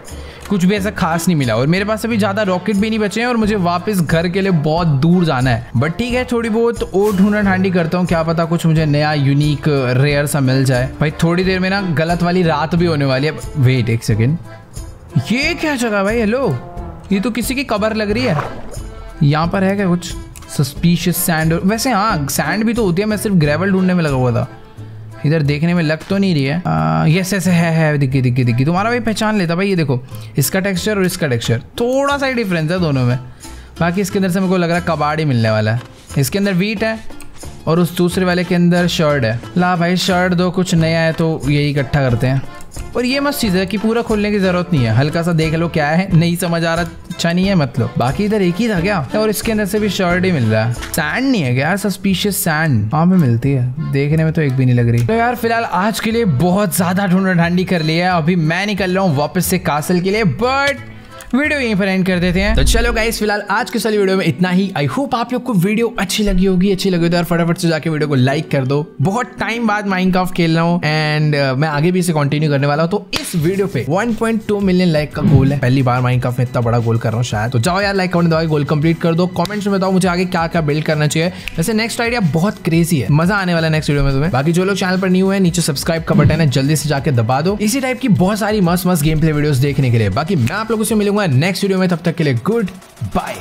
कुछ भी ऐसा खास नहीं मिला। और मेरे पास अभी ज़्यादा रॉकेट भी नहीं बचे हैं और मुझे वापस घर के लिए बहुत दूर जाना है। बट ठीक है, थोड़ी बहुत और ढूंढा ढांडी करता हूँ। क्या पता कुछ मुझे नया यूनिक रेयर सा मिल जाए। भाई, थोड़ी देर में ना गलत वाली रात भी होने वाली है। वेट एक सेकेंड ये क्या जगह भाई? हेलो ये तो किसी की कबर लग रही है। यहाँ पर है क्या कुछ? सस्पिशियस सैंड वैसे हाँ सैंड भी तो होती है, मैं सिर्फ़ ग्रेवल ढूँढने में लगा हुआ था। इधर देखने में लग तो नहीं रही है। यस यस है है दिखी दिखी दिखी। तुम्हारा भाई पहचान लेता भाई, ये देखो, इसका टेक्सचर और इसका टेक्सचर थोड़ा सा ही डिफरेंस है दोनों में। बाकी इसके अंदर से मेरे को लग रहा है कबाड़ ही मिलने वाला है। इसके अंदर वीट है और उस दूसरे वाले के अंदर शर्ट है। ला भाई शर्ट दो कुछ नया है तो यही इकट्ठा करते हैं। और ये मस्त चीज़ है कि पूरा खोलने की ज़रूरत नहीं है। हल्का सा देख लो क्या है। नहीं समझ आ रहा अच्छा नहीं है मतलब। बाकी इधर एक ही था क्या? और इसके अंदर से भी शर्ट ही मिल रहा है। सैंड नहीं है क्या? सस्पिशियस सैंड वहाँ पे मिलती है। देखने में तो एक भी नहीं लग रही। तो यार, फ़िलहाल आज के लिए बहुत ज़्यादा ढूंढा ढांडी कर लिया है। अभी मैं निकल रहा हूँ वापस से कासल के लिए बट वीडियो यहीं पर एंड कर देते हैं। तो चलो गाइस फ़िलहाल आज के सारी वीडियो में इतना ही। आई होप आप लोग को वीडियो अच्छी लगी होगी अच्छी लगी तो फटाफट से जाके वीडियो को लाइक कर दो। बहुत टाइम बाद माइनक्राफ्ट खेल रहा हूँ एंड uh, मैं आगे भी इसे कंटिन्यू करने वाला हूँ। तो इस वीडियो पे 1.2 मिलियन लाइक का गोल है। पहली बार माइनक्राफ्ट में इतना बड़ा गोल कर रहा हूँ शायद। तो जाओ यार लाइक कमेंट गोल कंप्लीट कर दो। कमेंट्स में बताओ मुझे आगे क्या क्या बिल्ड करना चाहिए। वैसे नेक्स्ट आइडिया बहुत क्रेजी है। मज़ा आने वाला नेक्स्ट वीडियो में तुम्हें। बाकी जो लोग चैनल पर न्यू है नीचे सब्सक्राइब का बटन है जल्दी से जाकर दबा दो। इसी टाइप की बहुत सारी मस्त मस्त गेम प्ले वीडियो देखने के लिए। बाकी मैं आप लोगों से मिलूँगा नेक्स्ट वीडियो में तब तक के लिए गुड बाय